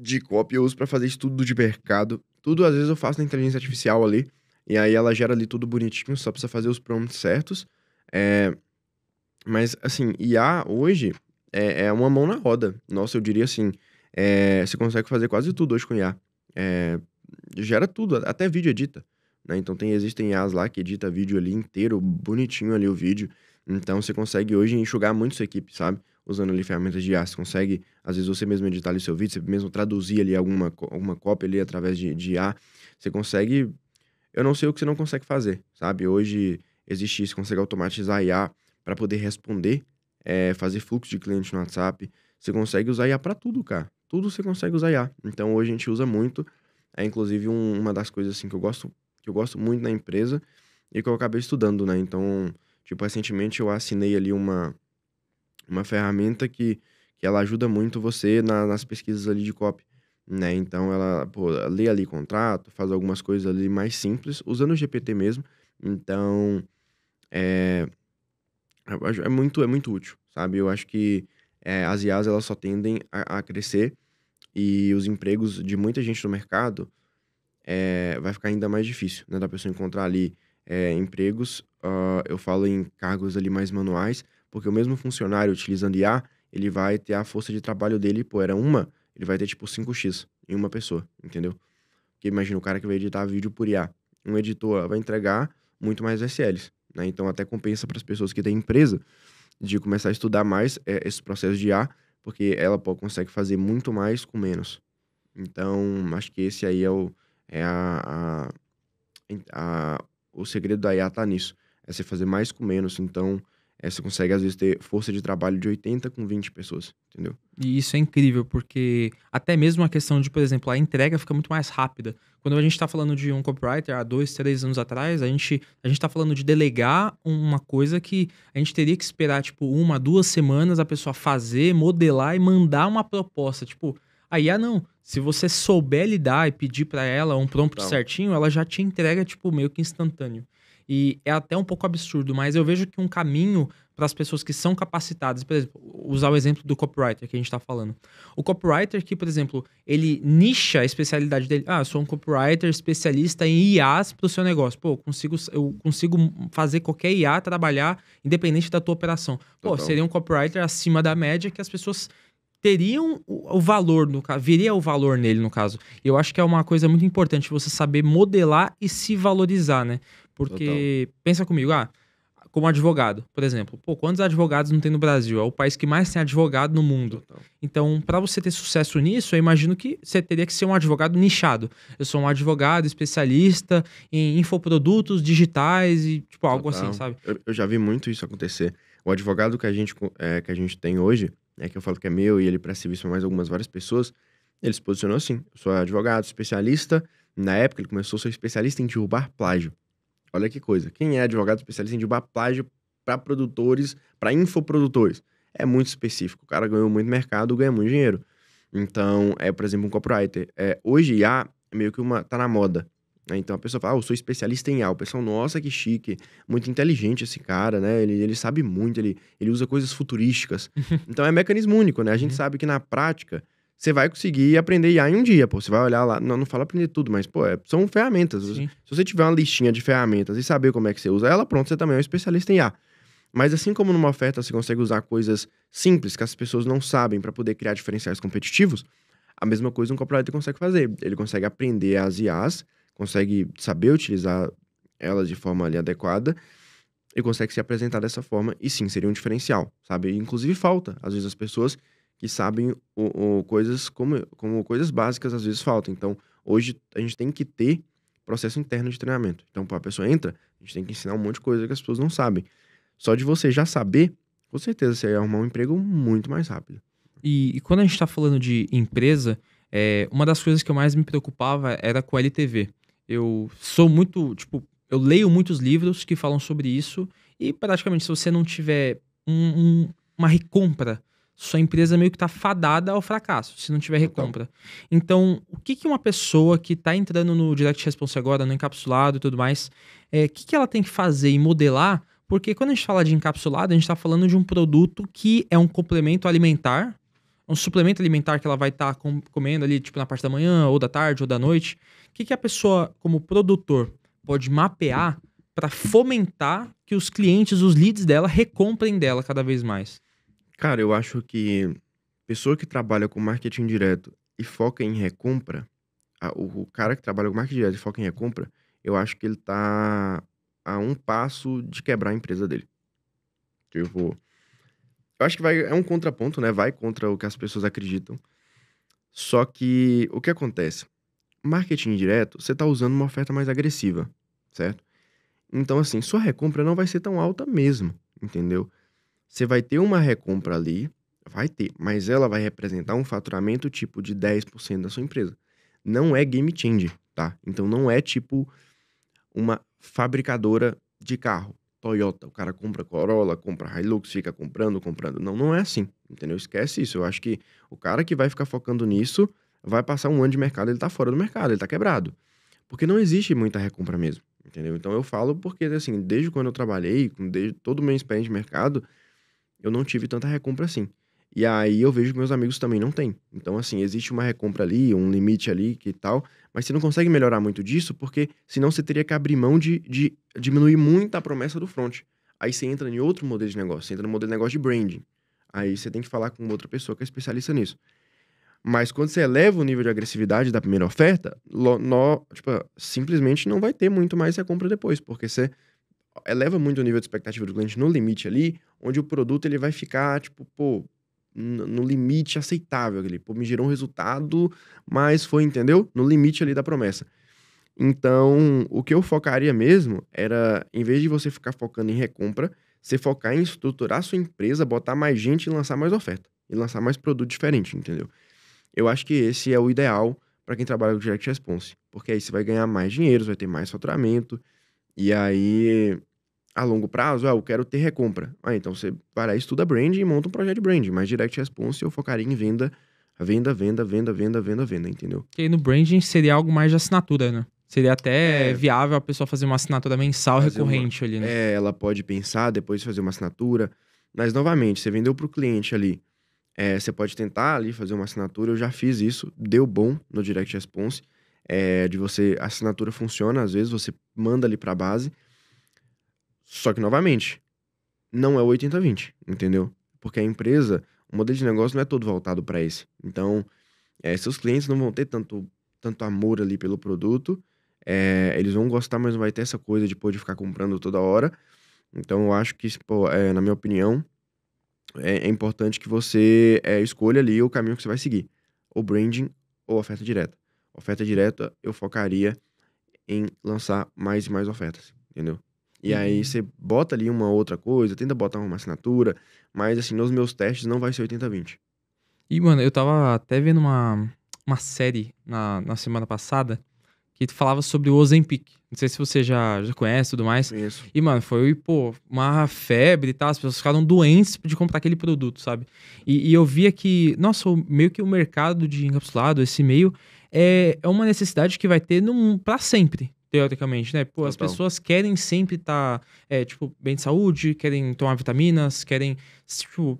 de copy, eu uso para fazer estudo de mercado. Tudo às vezes eu faço na inteligência artificial ali, e aí ela gera ali tudo bonitinho, só precisa fazer os prompts certos. É, mas, assim, IA hoje é, é uma mão na roda. Nossa, eu diria assim, é, você consegue fazer quase tudo hoje com IA. É, gera tudo, até vídeo edita. Né? Então tem, existem IAs lá que edita vídeo ali inteiro, bonitinho ali o vídeo. Então você consegue hoje enxugar muito sua equipe, sabe? Usando ali ferramentas de IA. Você consegue, às vezes, você mesmo editar ali seu vídeo, você mesmo traduzir ali alguma, alguma cópia ali através de, de IA. Você consegue. Eu não sei o que você não consegue fazer, sabe? Hoje existe isso, consegue automatizar IA para poder responder, é, fazer fluxo de cliente no WhatsApp. Você consegue usar IA para tudo, cara. Tudo você consegue usar IA. Então hoje a gente usa muito. É inclusive um- uma das coisas assim que eu gosto, que eu gosto muito na empresa e que eu acabei estudando, né? Então, tipo, recentemente eu assinei ali uma uma ferramenta que, que ela ajuda muito você na- nas pesquisas ali de copy, né? Então ela, pô, lê ali contrato, faz algumas coisas ali mais simples, usando o GPT mesmo. Então, é, é muito, é muito útil, sabe? Eu acho que é, as IAs elas só tendem a, a crescer e os empregos de muita gente no mercado é, vai ficar ainda mais difícil, né? Da pessoa encontrar ali é, empregos, ah, eu falo em cargos ali mais manuais, porque o mesmo funcionário utilizando IA, ele vai ter a força de trabalho dele, pô, era uma, ele vai ter tipo 5x em uma pessoa, entendeu? Porque imagina o cara que vai editar vídeo por IA. Um editor vai entregar muito mais SLs, né? Então até compensa para as pessoas que têm empresa de começar a estudar mais é, esse processo de IA, porque ela pô, consegue fazer muito mais com menos. Então, acho que esse aí é o, é a, a- a- o segredo da IA tá nisso. É você fazer mais com menos. Então, é, você consegue, às vezes, ter força de trabalho de 80 com 20 pessoas, entendeu? E isso é incrível, porque até mesmo a questão de, por exemplo, a entrega fica muito mais rápida. Quando a gente está falando de um copywriter há dois, três anos atrás, a gente, a gente tá falando de delegar uma coisa que a gente teria que esperar, tipo, uma, duas semanas a pessoa fazer, modelar e mandar uma proposta. Tipo, a IA não. Se você souber lidar e pedir para ela um prompt Total. certinho, ela já te entrega, tipo, meio que instantâneo. E é até um pouco absurdo, mas eu vejo que um caminho para as pessoas que são capacitadas, por exemplo, usar o exemplo do copywriter que a gente está falando. O copywriter que, por exemplo, ele nicha a especialidade dele. Ah, eu sou um copywriter especialista em IAs para o seu negócio. Pô, eu consigo, eu consigo fazer qualquer IA trabalhar independente da tua operação. Pô, Total. seria um copywriter acima da média que as pessoas teriam o, valor, no caso, viria o valor nele, no caso. E eu acho que é uma coisa muito importante você saber modelar e se valorizar, né? Porque, pensa comigo, ah, como advogado, por exemplo. Pô, quantos advogados não tem no Brasil? É o país que mais tem advogado no mundo. Total. Então, para você ter sucesso nisso, eu imagino que você teria que ser um advogado nichado. Eu sou um advogado especialista em infoprodutos digitais e, tipo, algo Total. assim, sabe? Eu, eu já vi muito isso acontecer. O advogado que a gente, é, que a gente tem hoje, né, que eu falo que é meu e ele presta serviço para mais algumas várias pessoas, ele se posicionou assim: eu sou advogado, especialista. Na época, ele começou a ser especialista em derrubar plágio. Olha que coisa. Quem é advogado especialista em derrubar plágio para produtores, para infoprodutores? É muito específico. O cara ganhou muito mercado, ganha muito dinheiro. Então, é, por exemplo, um copywriter. É, hoje, IA é meio que uma. tá na moda. né? Então a pessoa fala, ah, eu sou especialista em IA. O pessoal, nossa, que chique. Muito inteligente esse cara, né? Ele, ele sabe muito, ele, ele usa coisas futurísticas. então é mecanismo único, né? A gente Uhum. sabe que na prática você vai conseguir aprender IA em um dia, pô. Você vai olhar lá, não, não fala aprender tudo, mas, pô, é- são ferramentas. Sim. Se você tiver uma listinha de ferramentas e saber como é que você usa ela, pronto, você também é um especialista em IA. Mas assim como numa oferta você consegue usar coisas simples que as pessoas não sabem para poder criar diferenciais competitivos, a mesma coisa um copywriter consegue fazer. Ele consegue aprender as IAs, consegue saber utilizar elas de forma ali adequada e consegue se apresentar dessa forma e sim, seria um diferencial, sabe? Inclusive falta, às vezes as pessoas que sabem o, o- coisas como, como coisas básicas às vezes faltam. Então, hoje a gente tem que ter processo interno de treinamento. Então, a pessoa entra, a gente tem que ensinar um monte de coisa que as pessoas não sabem. Só de você já saber, com certeza você vai arrumar um emprego muito mais rápido. E, e quando a gente está falando de empresa, é, uma das coisas que eu mais me preocupava era com a LTV. Eu sou muito, tipo, eu leio muitos livros que falam sobre isso e praticamente se você não tiver um, um, uma recompra, sua empresa meio que está fadada ao fracasso, se não tiver recompra. Então, o que, que uma pessoa que está entrando no Direct Response agora, no encapsulado e tudo mais, o é, que, que ela tem que fazer e modelar? Porque quando a gente fala de encapsulado, a gente está falando de um produto que é um complemento alimentar, um suplemento alimentar que ela vai estar tá comendo ali, tipo, na parte da manhã, ou da tarde, ou da noite. O que, que a pessoa, como produtor, pode mapear para fomentar que os clientes, os leads dela, recomprem dela cada vez mais? Cara, eu acho que pessoa que trabalha com marketing direto e foca em recompra, a, o, o, cara que trabalha com marketing direto e foca em recompra, eu acho que ele tá a um passo de quebrar a empresa dele. Tipo, eu acho que vai, é um contraponto, né? Vai contra o que as pessoas acreditam. Só que o que acontece? Marketing direto, você tá usando uma oferta mais agressiva, certo? Então, assim, sua recompra não vai ser tão alta mesmo, entendeu? Você vai ter uma recompra ali, vai ter, mas ela vai representar um faturamento tipo de 10% da sua empresa. Não é game changer, tá? Então não é tipo uma fabricadora de carro. Toyota, o cara compra Corolla, compra Hilux, fica comprando, comprando. Não, não é assim, entendeu? Esquece isso. Eu acho que o cara que vai ficar focando nisso vai passar um ano de mercado, ele tá fora do mercado, ele tá quebrado. Porque não existe muita recompra mesmo, entendeu? Então eu falo porque, assim, desde quando eu trabalhei, desde todo o meu experiência de mercado, eu não tive tanta recompra assim. E aí eu vejo que meus amigos também não têm. Então, assim, existe uma recompra ali, um limite ali que tal, mas você não consegue melhorar muito disso, porque senão você teria que abrir mão de, de diminuir muito a promessa do front. Aí você entra em outro modelo de negócio, você entra no modelo de negócio de branding. Aí você tem que falar com outra pessoa que é especialista nisso. Mas quando você eleva o nível de agressividade da primeira oferta, lo, no, tipo, simplesmente não vai ter muito mais recompra depois, porque você eleva muito o nível de expectativa do cliente no limite ali, onde o produto ele vai ficar, tipo, pô, no limite aceitável ali. Pô, me gerou um resultado, mas foi, entendeu? No limite ali da promessa. Então, o que eu focaria mesmo era, em vez de você ficar focando em recompra, você focar em estruturar sua empresa, botar mais gente e lançar mais oferta. E lançar mais produto diferente, entendeu? Eu acho que esse é o ideal para quem trabalha com Direct Response. Porque aí você vai ganhar mais dinheiro, vai ter mais faturamento. E aí a longo prazo, ah, eu quero ter recompra. Ah, então você vai lá, estuda brand e monta um projeto de brand. Mas direct response eu focaria em venda, venda, venda, venda, venda, venda, venda, entendeu? E aí no branding seria algo mais de assinatura, né? Seria até é, viável a pessoa fazer uma assinatura mensal recorrente uma, ali, né? É, ela pode pensar depois de fazer uma assinatura. Mas, novamente, você vendeu para o cliente ali. É, você pode tentar ali fazer uma assinatura. Eu já fiz isso, deu bom no Direct Response. É, de você, a assinatura funciona, às vezes você manda ali para base só que, novamente, não é o 80-20, entendeu? Porque a empresa, o modelo de negócio não é todo voltado para esse. Então, é, seus clientes não vão ter tanto, tanto amor ali pelo produto. É, eles vão gostar, mas não vai ter essa coisa de poder ficar comprando toda hora. Então, eu acho que, pô, é, na minha opinião, é, é importante que você é, escolha ali o caminho que você vai seguir. Ou branding ou oferta direta. Oferta direta, eu focaria em lançar mais e mais ofertas, entendeu? E uhum. aí você bota ali uma outra coisa, tenta botar uma assinatura, mas assim, nos meus testes não vai ser 80-20. E, mano, eu tava até vendo uma, uma série na, na semana passada que falava sobre o Ozempic. Não sei se você já, já conhece e tudo mais. Isso. E, mano, foi, pô, uma febre e tal. As pessoas ficaram doentes de comprar aquele produto, sabe? E, e eu via que, nossa, meio que o mercado de encapsulado, esse meio, é, é uma necessidade que vai ter pra sempre teoricamente, né? Pô, as pessoas querem sempre estar, tá, é, tipo, bem de saúde, querem tomar vitaminas, querem, tipo,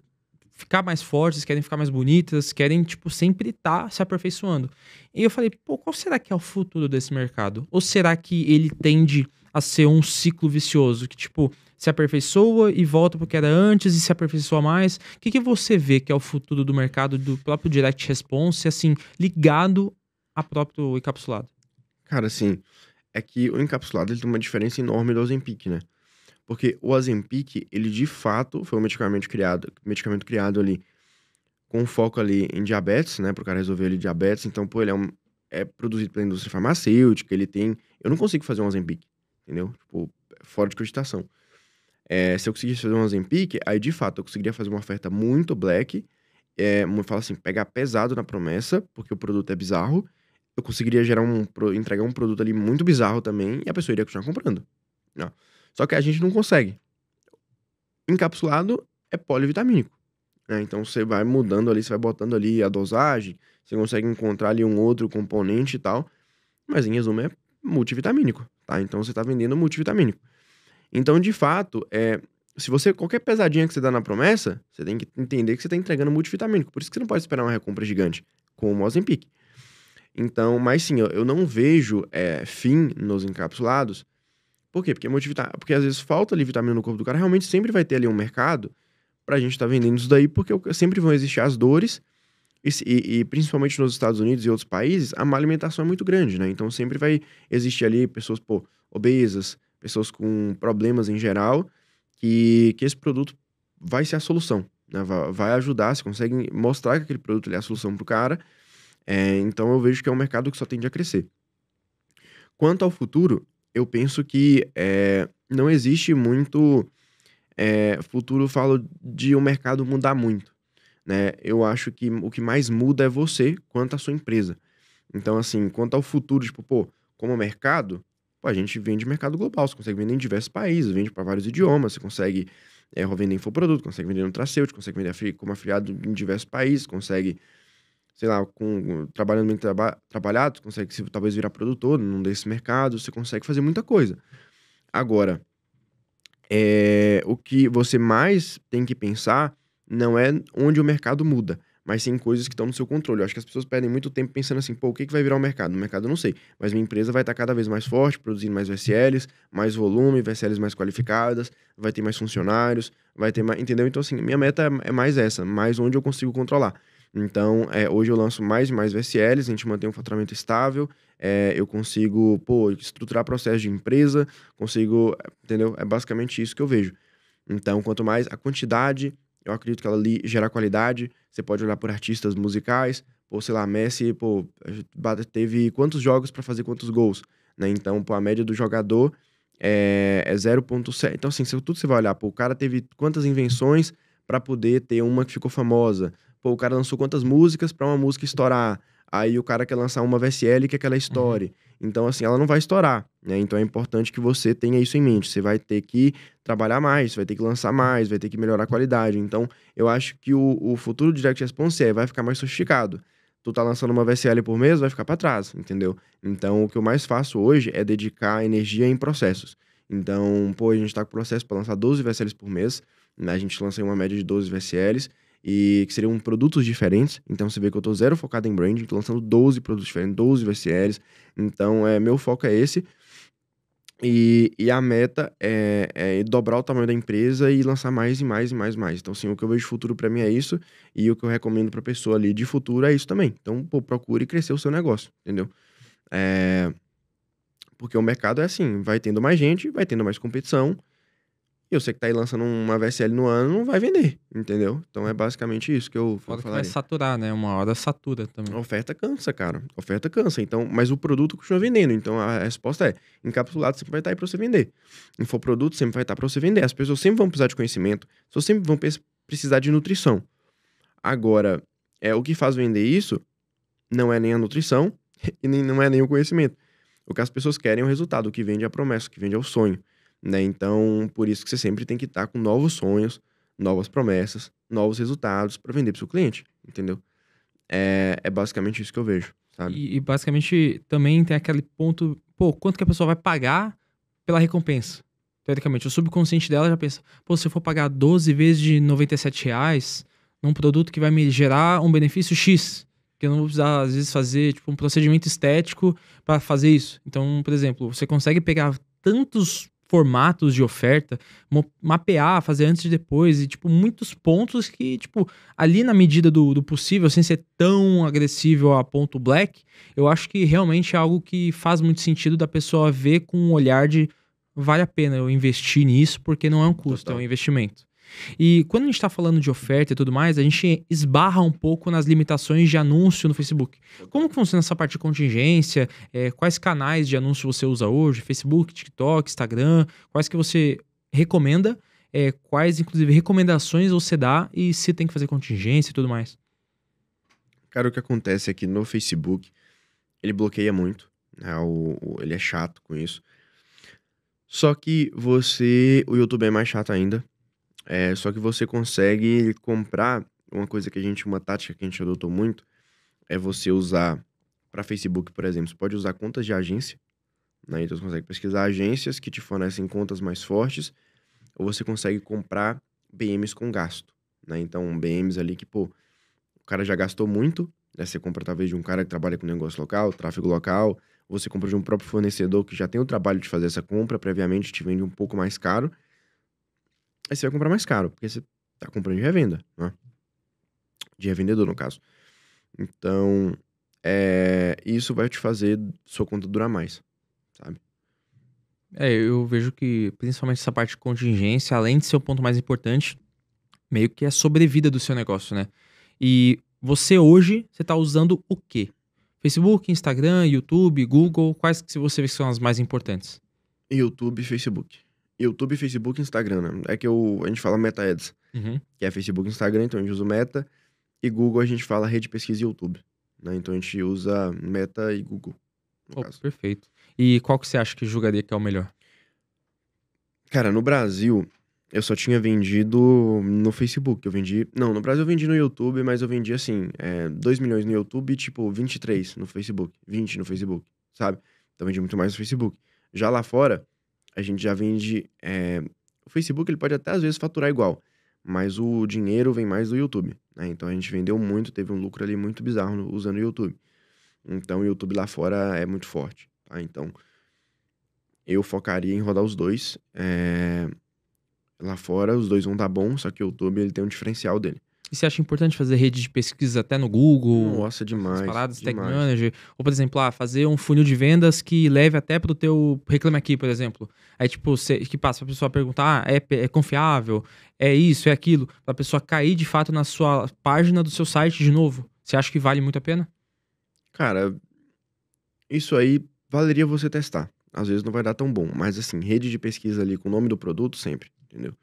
ficar mais fortes, querem ficar mais bonitas, querem, tipo, sempre estar tá se aperfeiçoando. E eu falei, pô, qual será que é o futuro desse mercado? Ou será que ele tende a ser um ciclo vicioso, que, tipo, se aperfeiçoa e volta porque era antes e se aperfeiçoa mais? O que, que você vê que é o futuro do mercado do próprio Direct Response, assim, ligado a próprio encapsulado? Cara, assim, é que o encapsulado ele tem uma diferença enorme do Ozempic, né? Porque o Ozempic, ele de fato foi um medicamento criado, medicamento criado ali com foco ali em diabetes, né, para o cara resolver ali diabetes. Então, pô, ele é, um, é produzido pela indústria farmacêutica, ele tem... Eu não consigo fazer um Ozempic, entendeu? Tipo, fora de cogitação. É, se eu conseguisse fazer um Ozempic, aí de fato eu conseguiria fazer uma oferta muito black é, fala assim, pegar pesado na promessa, porque o produto é bizarro. Eu conseguiria gerar um, entregar um produto ali muito bizarro também e a pessoa iria continuar comprando. Não. Só que a gente não consegue. Encapsulado é polivitamínico. né? Então você vai mudando ali, você vai botando ali a dosagem, você consegue encontrar ali um outro componente e tal. Mas em resumo é multivitamínico, tá? Então você tá vendendo multivitamínico. Então, de fato, é, se você qualquer pesadinha que você dá na promessa, você tem que entender que você tá entregando multivitamínico. Por isso que você não pode esperar uma recompra gigante com o Mozambique. Então, mas sim, eu, eu não vejo é, fim nos encapsulados. Por quê? Porque, porque às vezes falta ali vitamina no corpo do cara. Realmente sempre vai ter ali um mercado pra gente estar vendendo isso daí, porque sempre vão existir as dores. E, se- e- e principalmente nos Estados Unidos e outros países, a má alimentação é muito grande, né? Então sempre vai existir ali pessoas, pô, obesas, pessoas com problemas em geral, que, que esse produto vai ser a solução, né? Vai, vai ajudar, você consegue mostrar que aquele produto é a solução pro cara. É, então eu vejo que é um mercado que só tende a crescer. Quanto ao futuro, eu penso que é, não existe muito é, futuro. Falo de o mercado mudar muito, né? Eu acho que o que mais muda é você quanto à sua empresa. Então, assim, quanto ao futuro, tipo, pô, como mercado, pô, a gente vende mercado global. Você consegue vender em diversos países, vende para vários idiomas. Você consegue é, vender infoproduto, consegue vender no traceu, consegue vender como afiliado em diversos países, consegue sei lá, com, trabalhando bem traba trabalhado, você consegue se, talvez virar produtor num desses mercados, você consegue fazer muita coisa. Agora, é, o que você mais tem que pensar não é onde o mercado muda, mas sim coisas que estão no seu controle. Eu acho que as pessoas perdem muito tempo pensando assim, pô, o que, que vai virar o mercado? No mercado eu não sei, mas minha empresa vai estar cada vez mais forte, produzindo mais VSLs, mais volume, VSLs mais qualificadas, vai ter mais funcionários, vai ter mais, entendeu? Então assim, minha meta é, é mais essa, mais onde eu consigo controlar. Então, é, hoje eu lanço mais e mais VSLs, a gente mantém um faturamento estável, é, eu consigo, pô, estruturar processo de empresa, consigo, entendeu? É basicamente isso que eu vejo. Então, quanto mais a quantidade, eu acredito que ela ali gera qualidade. Você pode olhar por artistas musicais, pô, sei lá, Messi, pô, teve quantos jogos para fazer quantos gols, né? Então, pô, a média do jogador é, é 0.7. Então, assim, tudo você vai olhar, pô, o cara teve quantas invenções para poder ter uma que ficou famosa. Pô, o cara lançou quantas músicas para uma música estourar. Aí o cara quer lançar uma VSL que aquela estoure. Então, assim, ela não vai estourar, né? Então é importante que você tenha isso em mente. Você vai ter que trabalhar mais, vai ter que lançar mais, vai ter que melhorar a qualidade. Então, eu acho que o, o futuro do Direct Response é, vai ficar mais sofisticado. Tu tá lançando uma VSL por mês, vai ficar para trás, entendeu? Então, o que eu mais faço hoje é dedicar energia em processos. Então, pô, a gente tá com o processo para lançar 12 VSLs por mês. Né? A gente lança em uma média de 12 VSLs e que seriam produtos diferentes. Então você vê que eu tô zero focado em branding, tô lançando 12 produtos diferentes, 12 VSLs. Então, é, meu foco é esse. E, e a meta é, é dobrar o tamanho da empresa e lançar mais e mais e mais e mais. Então, assim, o que eu vejo de futuro para mim é isso. E o que eu recomendo pra pessoa ali de futuro é isso também. Então, pô, procure crescer o seu negócio, entendeu? É... Porque o mercado é assim, vai tendo mais gente, vai tendo mais competição. E você que tá aí lançando uma VSL no ano, não vai vender, entendeu? Então é basicamente isso que eu, eu que vai saturar, né? Uma hora satura também. A oferta cansa, cara. A oferta cansa. Então, mas o produto continua vendendo. Então a resposta é: encapsulado sempre vai estar aí para você vender. Infoproduto sempre vai estar para você vender. As pessoas sempre vão precisar de conhecimento, as pessoas sempre vão precisar de nutrição. Agora, é o que faz vender isso não é nem a nutrição e nem, não é nem o conhecimento. O que as pessoas querem é o resultado, o que vende é a promessa, o que vende é o sonho. Né? Então, por isso que você sempre tem que estar com novos sonhos, novas promessas, novos resultados para vender para seu cliente, entendeu? É, é basicamente isso que eu vejo, sabe? E, e basicamente também tem aquele ponto, pô, quanto que a pessoa vai pagar pela recompensa? Teoricamente, o subconsciente dela já pensa, pô, se eu for pagar 12 vezes de 97 reais num produto que vai me gerar um benefício X, que eu não vou precisar, às vezes, fazer tipo, um procedimento estético para fazer isso. Então, por exemplo, você consegue pegar tantos formatos de oferta, mapear, fazer antes e depois, e, tipo, muitos pontos que, tipo, ali na medida do, do possível, sem ser tão agressivo a ponto black, eu acho que realmente é algo que faz muito sentido da pessoa ver com um olhar de vale a pena eu investir nisso, porque não é um custo, Total. é um investimento. E quando a gente está falando de oferta e tudo mais, a gente esbarra um pouco nas limitações de anúncio no Facebook. Como que funciona essa parte de contingência? É, quais canais de anúncio você usa hoje? Facebook, TikTok, Instagram? Quais que você recomenda? É, quais, inclusive, recomendações você dá e se tem que fazer contingência e tudo mais? Cara, o que acontece é que no Facebook, ele bloqueia muito, né? O, o- ele é chato com isso. Só que você, o YouTube é mais chato ainda. É, só que você consegue comprar uma coisa que a gente, uma tática que a gente adotou muito, é você usar para Facebook, por exemplo, você pode usar contas de agência, né? Então você consegue pesquisar agências que te fornecem contas mais fortes, ou você consegue comprar BMs com gasto, né? Então, BMs ali que, pô, o cara já gastou muito, né? Você compra talvez de um cara que trabalha com negócio local, tráfego local, ou você compra de um próprio fornecedor que já tem o trabalho de fazer essa compra, previamente te vende um pouco mais caro. Aí você vai comprar mais caro, porque você tá comprando de revenda, né? De revendedor, no caso. Então, é, isso vai te fazer sua conta durar mais, sabe? É, eu vejo que principalmente essa parte de contingência, além de ser o ponto mais importante, meio que é a sobrevida do seu negócio, né? E você hoje, você tá usando o quê? Facebook, Instagram, YouTube, Google, quais que você vê que são as mais importantes? YouTube e Facebook. YouTube, Facebook e Instagram, né? É que eu, a gente fala Meta Ads, Uhum. que é Facebook e Instagram, então a gente usa o Meta. E Google a gente fala rede pesquisa e YouTube, né? Então a gente usa Meta e Google, Oh, perfeito. E qual que você acha que julgaria que é o melhor? Cara, no Brasil, eu só tinha vendido no Facebook. Eu vendi. Não, no Brasil eu vendi no YouTube, mas eu vendi assim: é, 2 milhões no YouTube e tipo 23 no Facebook. 20 no Facebook, sabe? Então eu vendi muito mais no Facebook. Já lá fora, a gente já vende. é, O Facebook ele pode até às vezes faturar igual, mas o dinheiro vem mais do YouTube. né? Então a gente vendeu muito, teve um lucro ali muito bizarro no- usando o YouTube. Então o YouTube lá fora é muito forte. Tá? Então eu focaria em rodar os dois. é, Lá fora, os dois vão dar bom, só que o YouTube ele tem um diferencial dele. E você acha importante fazer rede de pesquisa até no Google? Nossa, demais. As paradas Tech demais. Manager. Ou, por exemplo, ah, fazer um funil de vendas que leve até pro teu Reclame Aqui, por exemplo. Aí, tipo, você, que passa pra pessoa perguntar, ah, é, é confiável? É isso, é aquilo? Pra pessoa cair, de fato, na sua página do seu site de novo. Você acha que vale muito a pena? Cara, isso aí valeria você testar. Às vezes não vai dar tão bom, mas assim, rede de pesquisa ali com o nome do produto, sempre, entendeu?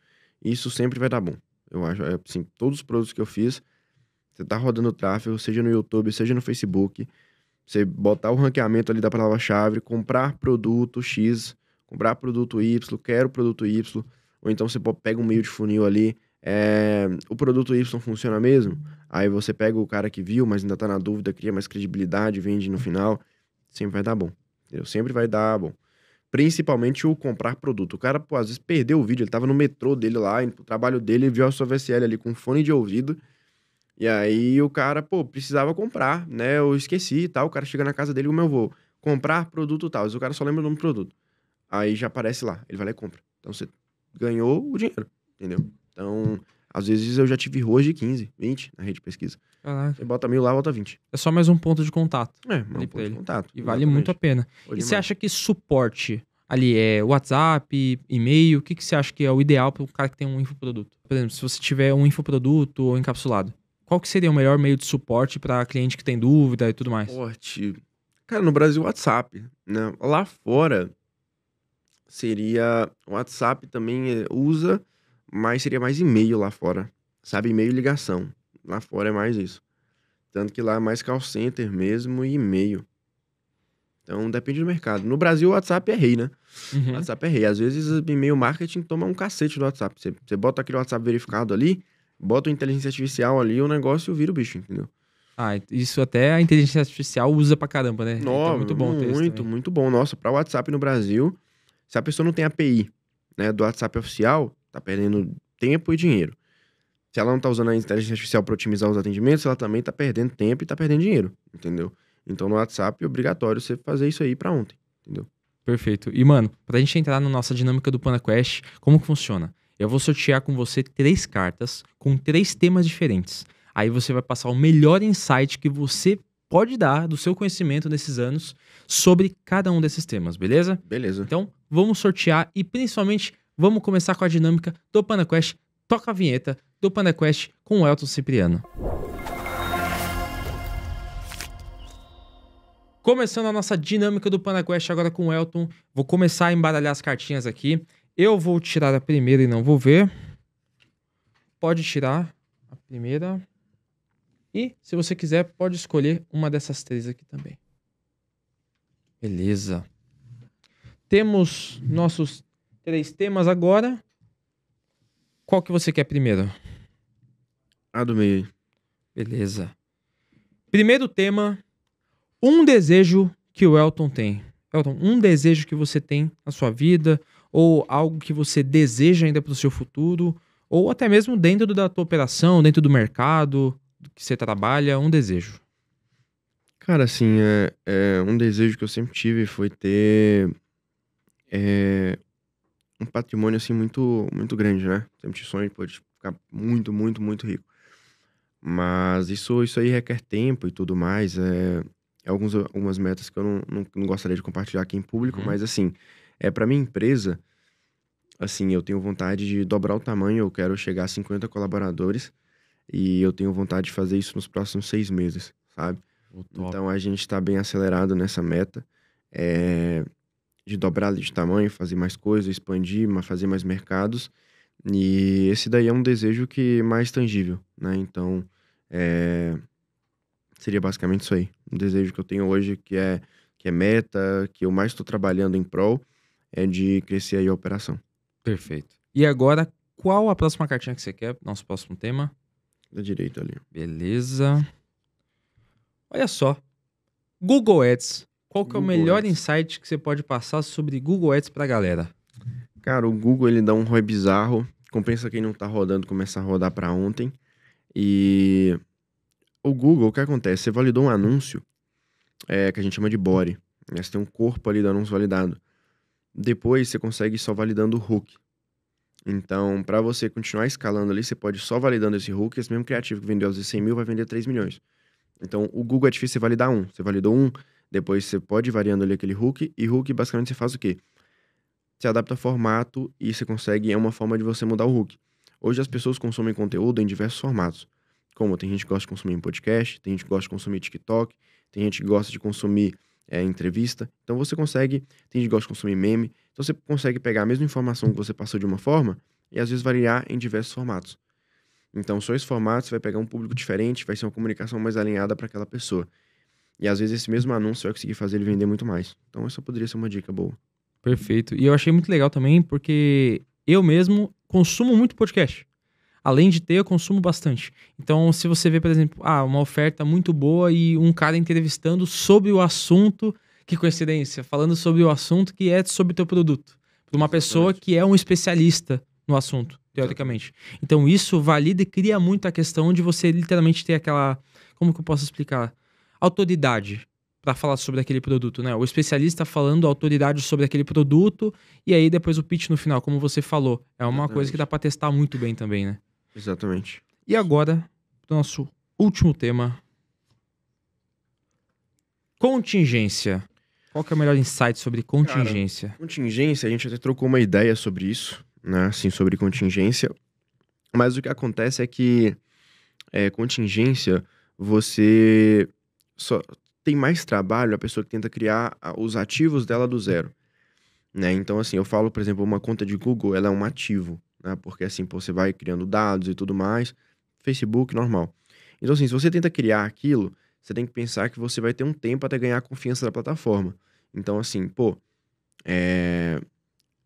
Isso sempre vai dar bom. Eu acho, é, assim, todos os produtos que eu fiz, você tá rodando tráfego, seja no YouTube, seja no Facebook, você botar o ranqueamento ali da palavra-chave, comprar produto X, comprar produto Y, quero produto Y, ou então você pega um meio de funil ali, é, o produto Y funciona mesmo? Aí você pega o cara que viu, mas ainda tá na dúvida, cria mais credibilidade, vende no final, sempre vai dar bom. Entendeu? Sempre vai dar bom. Principalmente o comprar produto. O cara, pô, às vezes perdeu o vídeo, ele tava no metrô dele lá, indo pro trabalho dele, ele viu a sua VSL ali com fone de ouvido. E aí o cara, pô, precisava comprar, né? Eu esqueci e tal. O cara chega na casa dele, como eu vou? Comprar produto tal. Vezes o cara só lembra o nome do produto. Aí já aparece lá, ele vai lá e compra. Então você ganhou o dinheiro, entendeu? Então, às vezes eu já tive ROAS de 15, 20 na rede de pesquisa. Você bota mil lá, bota 20. É só mais um ponto de contato. É, um ponto de ele. contato. E vale muito a pena. Exatamente. E você acha que suporte ali é WhatsApp, e-mail? O que, que você acha que é o ideal para um cara que tem um infoproduto? Por exemplo, se você tiver um infoproduto ou encapsulado, qual que seria o melhor meio de suporte para cliente que tem dúvida e tudo mais? Forte. Cara, no Brasil, WhatsApp, né? Lá fora, seria... O WhatsApp também é, usa, mas seria mais e-mail lá fora. Sabe? E-mail e ligação. Lá fora é mais isso. Tanto que lá é mais call center mesmo e e-mail. Então, depende do mercado. No Brasil, o WhatsApp é rei, né? Uhum. O WhatsApp é rei. Às vezes, o e-mail marketing toma um cacete do WhatsApp. Você, você bota aquele WhatsApp verificado ali, bota a inteligência artificial ali, o negócio vira o bicho, entendeu? Ah, isso até a inteligência artificial usa pra caramba, né? Então, Nossa, muito bom Muito, muito bom. Nossa, para WhatsApp no Brasil, se a pessoa não tem API né, do WhatsApp oficial, tá perdendo tempo e dinheiro. Se ela não tá usando a inteligência artificial para otimizar os atendimentos, ela também tá perdendo tempo e tá perdendo dinheiro, entendeu? Então no WhatsApp é obrigatório você fazer isso aí para ontem, entendeu? Perfeito. E, mano, pra gente entrar na nossa dinâmica do PanaQuest, como que funciona? Eu vou sortear com você três cartas com três temas diferentes. Aí você vai passar o melhor insight que você pode dar do seu conhecimento nesses anos sobre cada um desses temas, beleza? Beleza. Então, vamos sortear e principalmente vamos começar com a dinâmica do PanaQuest. Toca a vinheta do PanaQuest com o Elton Cipriano. Começando a nossa dinâmica do PanaQuest agora com o Elton. Vou começar a embaralhar as cartinhas aqui. Eu vou tirar a primeira e não vou ver. Pode tirar a primeira. E, se você quiser, pode escolher uma dessas três aqui também. Beleza. Temos nossos três temas agora. Qual que você quer primeiro? A do meio. Beleza. Primeiro tema: um desejo que o Elton tem. Elton, um desejo que você tem na sua vida, ou algo que você deseja ainda para o seu futuro, ou até mesmo dentro da tua operação, dentro do mercado que você trabalha, um desejo. Cara, assim, é, é um desejo que eu sempre tive foi ter é, um patrimônio, assim, muito, muito grande, né? Sempre tive sonho de ficar muito, muito, muito rico. Mas isso, isso aí requer tempo e tudo mais. É, é alguns, algumas metas que eu não, não, não gostaria de compartilhar aqui em público, Uhum. mas assim, é para minha empresa, assim, eu tenho vontade de dobrar o tamanho, eu quero chegar a 50 colaboradores e eu tenho vontade de fazer isso nos próximos seis meses, sabe? Então a gente está bem acelerado nessa meta é, de dobrar de tamanho, fazer mais coisas, expandir, fazer mais mercados. E esse daí é um desejo que é mais tangível, né? Então é, seria basicamente isso aí. Um desejo que eu tenho hoje que é que é meta, que eu mais estou trabalhando em prol, é de crescer aí a operação. Perfeito. E agora, qual a próxima cartinha que você quer? Nosso próximo tema? Da direita ali. Beleza. Olha só. Google Ads. Qual que é o Google melhor Ads. insight que você pode passar sobre Google Ads pra galera? Cara, o Google ele dá um ROI bizarro. Compensa quem não tá rodando começar a rodar para ontem. E o Google, o que acontece? Você validou um anúncio é, que a gente chama de body. né? Você tem um corpo ali do anúncio validado. Depois você consegue só validando o hook. Então, para você continuar escalando ali, você pode ir só validando esse hook. Esse mesmo criativo que vendeu aos 100 mil vai vender 3 milhões. Então, o Google é difícil você validar um. Você validou um, depois você pode ir variando ali aquele hook. E hook, basicamente, você faz o quê? Você adapta formato e você consegue, é uma forma de você mudar o hook. Hoje as pessoas consomem conteúdo em diversos formatos. Como tem gente que gosta de consumir em podcast, tem gente que gosta de consumir TikTok, tem gente que gosta de consumir é, entrevista. Então você consegue, tem gente que gosta de consumir meme. Então você consegue pegar a mesma informação que você passou de uma forma e às vezes variar em diversos formatos. Então, só esse formato você vai pegar um público diferente, vai ser uma comunicação mais alinhada para aquela pessoa. E às vezes esse mesmo anúncio vai conseguir fazer ele vender muito mais. Então, essa poderia ser uma dica boa. Perfeito. E eu achei muito legal também, porque eu mesmo consumo muito podcast. Além de ter, eu consumo bastante. Então, se você vê, por exemplo, ah, uma oferta muito boa e um cara entrevistando sobre o assunto, que coincidência, falando sobre o assunto que é sobre o teu produto. Para uma pessoa que é um especialista no assunto, teoricamente. Então, isso valida e cria muito a questão de você literalmente ter aquela. Como que eu posso explicar? Autoridade para falar sobre aquele produto, né? O especialista falando autoridade sobre aquele produto e aí depois o pitch no final, como você falou. É uma coisa que Exatamente. dá para testar muito bem também, né? Exatamente. E agora, nosso último tema. Contingência. Qual que é o melhor insight sobre contingência? Contingência, a gente até trocou uma ideia sobre isso, né? Assim, sobre contingência. Mas o que acontece é que é, contingência, você só tem mais trabalho a pessoa que tenta criar os ativos dela do zero. Né? Então, assim, eu falo, por exemplo, uma conta de Google, ela é um ativo, né? Porque assim, pô, você vai criando dados e tudo mais. Facebook, normal. Então, assim, se você tenta criar aquilo, você tem que pensar que você vai ter um tempo até ganhar a confiança da plataforma. Então, assim, pô, é,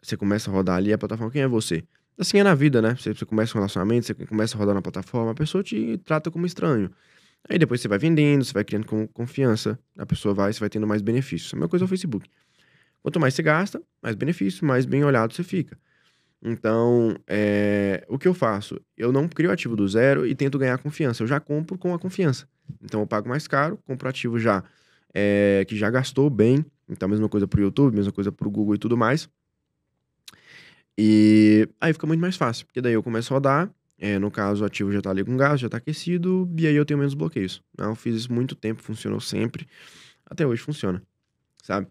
você começa a rodar ali a plataforma, quem é você? Assim é na vida, né? Você, você começa um relacionamento, você começa a rodar na plataforma, a pessoa te trata como estranho. Aí depois você vai vendendo, você vai criando com- confiança, a pessoa vai, você vai tendo mais benefícios. A mesma coisa no Facebook. Quanto mais você gasta, mais benefício, mais bem olhado você fica. Então, é, o que eu faço? Eu não crio ativo do zero e tento ganhar confiança. Eu já compro com a confiança. Então, eu pago mais caro, compro ativo já é, que já gastou bem. Então, mesma coisa pro YouTube, mesma coisa pro Google e tudo mais. E aí fica muito mais fácil, porque daí eu começo a rodar. É, no caso, o ativo já tá ali com gás, já tá aquecido, e aí eu tenho menos bloqueios. né? Eu fiz isso muito tempo, funcionou sempre. Até hoje funciona, sabe?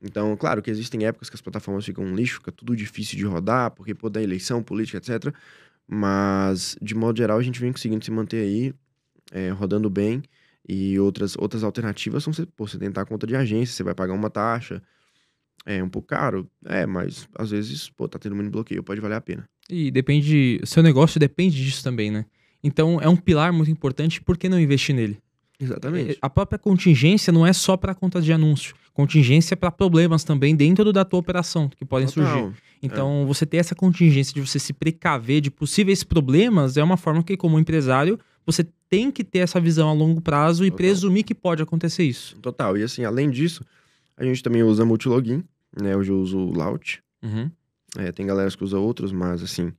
Então, claro que existem épocas que as plataformas ficam um lixo, fica tudo difícil de rodar, porque pô, da eleição, política, etc. Mas, de modo geral, a gente vem conseguindo se manter aí, é, rodando bem. E outras, outras alternativas são você, pô, você tentar conta de agência, você vai pagar uma taxa. É um pouco caro, é, mas às vezes, pô, tá tendo muito bloqueio, pode valer a pena. E depende. Seu negócio depende disso também, né? Então é um pilar muito importante, por que não investir nele? Exatamente. A própria contingência não é só para conta de anúncio. Contingência para problemas também dentro da tua operação que podem Total. surgir. Então, você ter essa contingência de você se precaver de possíveis problemas é uma forma que, como empresário, você tem que ter essa visão a longo prazo e Total. presumir que pode acontecer isso. Total. E assim, além disso, a gente também usa multilogin, né? Hoje eu uso o Laut. Uhum. É, tem galera que usa outros, mas assim,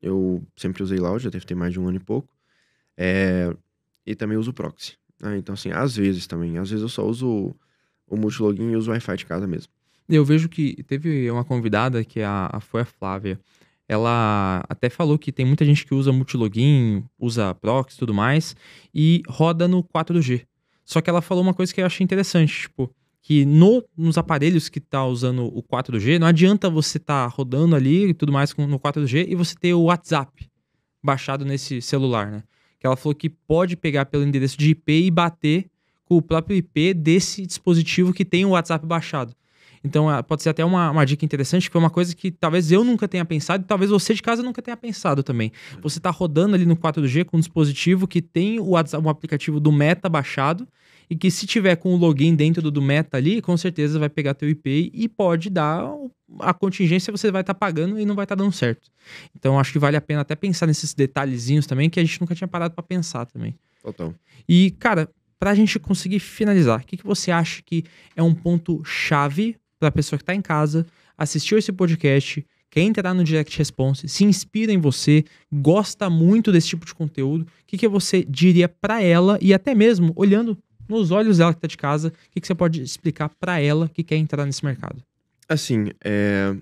eu sempre usei Laut, já deve ter mais de um ano e pouco. É, e também uso Proxy. né? então, assim, às vezes também. Às vezes eu só uso o, o multilogin e uso o Wi-Fi de casa mesmo. Eu vejo que teve uma convidada que é a, a- foi a Flávia. Ela até falou que tem muita gente que usa multilogin, usa proxy e tudo mais, e roda no 4G. Só que ela falou uma coisa que eu achei interessante, tipo, que no, nos aparelhos que tá usando o 4G, não adianta você tá rodando ali e tudo mais no 4G e você ter o WhatsApp baixado nesse celular, né? Que ela falou que pode pegar pelo endereço de IP e bater com o próprio IP desse dispositivo que tem o WhatsApp baixado. Então, ah, pode ser até uma, uma dica interessante, que foi uma coisa que talvez eu nunca tenha pensado e talvez você de casa nunca tenha pensado também. Você tá rodando ali no 4G com um dispositivo que tem o WhatsApp, um aplicativo do Meta baixado e que se tiver com o login dentro do, do Meta ali, com certeza vai pegar teu IP e pode dar a contingência você vai estar pagando e não vai estar dando certo. Então, acho que vale a pena até pensar nesses detalhezinhos também que a gente nunca tinha parado para pensar também. Total. E, cara, pra gente conseguir finalizar, o que, que você acha que é um ponto chave pra pessoa que tá em casa, assistiu esse podcast, quer entrar no Direct Response, se inspira em você, gosta muito desse tipo de conteúdo, o que, que você diria pra ela e até mesmo olhando nos olhos dela que tá de casa, o que, que você pode explicar pra ela que quer entrar nesse mercado? Assim, é...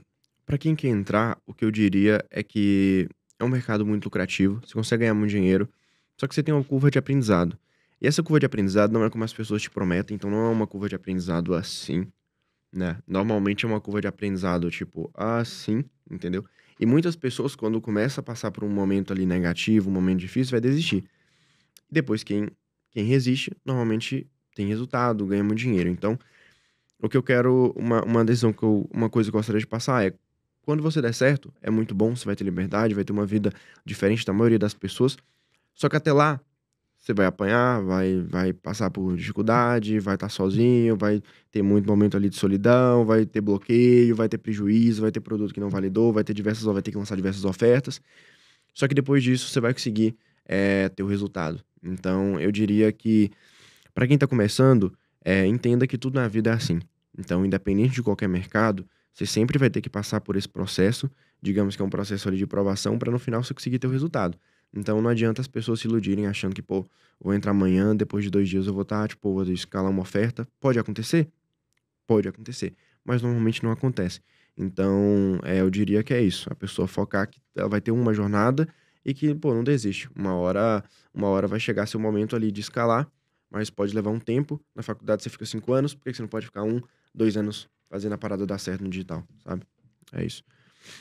para quem quer entrar, o que eu diria é que é um mercado muito lucrativo, você consegue ganhar muito dinheiro, só que você tem uma curva de aprendizado. E essa curva de aprendizado não é como as pessoas te prometem, então não é uma curva de aprendizado assim, né? Normalmente é uma curva de aprendizado tipo assim, entendeu? E muitas pessoas, quando começa a passar por um momento ali negativo, um momento difícil, vai desistir. Depois, quem, quem resiste, normalmente tem resultado, ganha muito dinheiro. Então, o que eu quero, uma, uma decisão que eu, uma coisa que eu gostaria de passar é, quando você der certo, é muito bom, você vai ter liberdade, vai ter uma vida diferente da maioria das pessoas, só que até lá, você vai apanhar, vai, vai passar por dificuldade, vai estar sozinho, vai ter muito momento ali de solidão, vai ter bloqueio, vai ter prejuízo, vai ter produto que não validou, vai ter diversas, vai ter que lançar diversas ofertas. Só que depois disso você vai conseguir é, ter o resultado. Então eu diria que para quem está começando, é, entenda que tudo na vida é assim. Então, independente de qualquer mercado, você sempre vai ter que passar por esse processo, digamos que é um processo de provação, para no final você conseguir ter o resultado. Então não adianta as pessoas se iludirem achando que, pô, vou entrar amanhã, depois de dois dias eu vou estar, tipo, vou escalar uma oferta. Pode acontecer? Pode acontecer. Mas normalmente não acontece. Então, é, eu diria que é isso. A pessoa focar que ela vai ter uma jornada e que, pô, não desiste. Uma hora, uma hora vai chegar seu momento ali de escalar, mas pode levar um tempo. Na faculdade você fica cinco anos, por que você não pode ficar um, dois anos fazendo a parada dar certo no digital, sabe? É isso.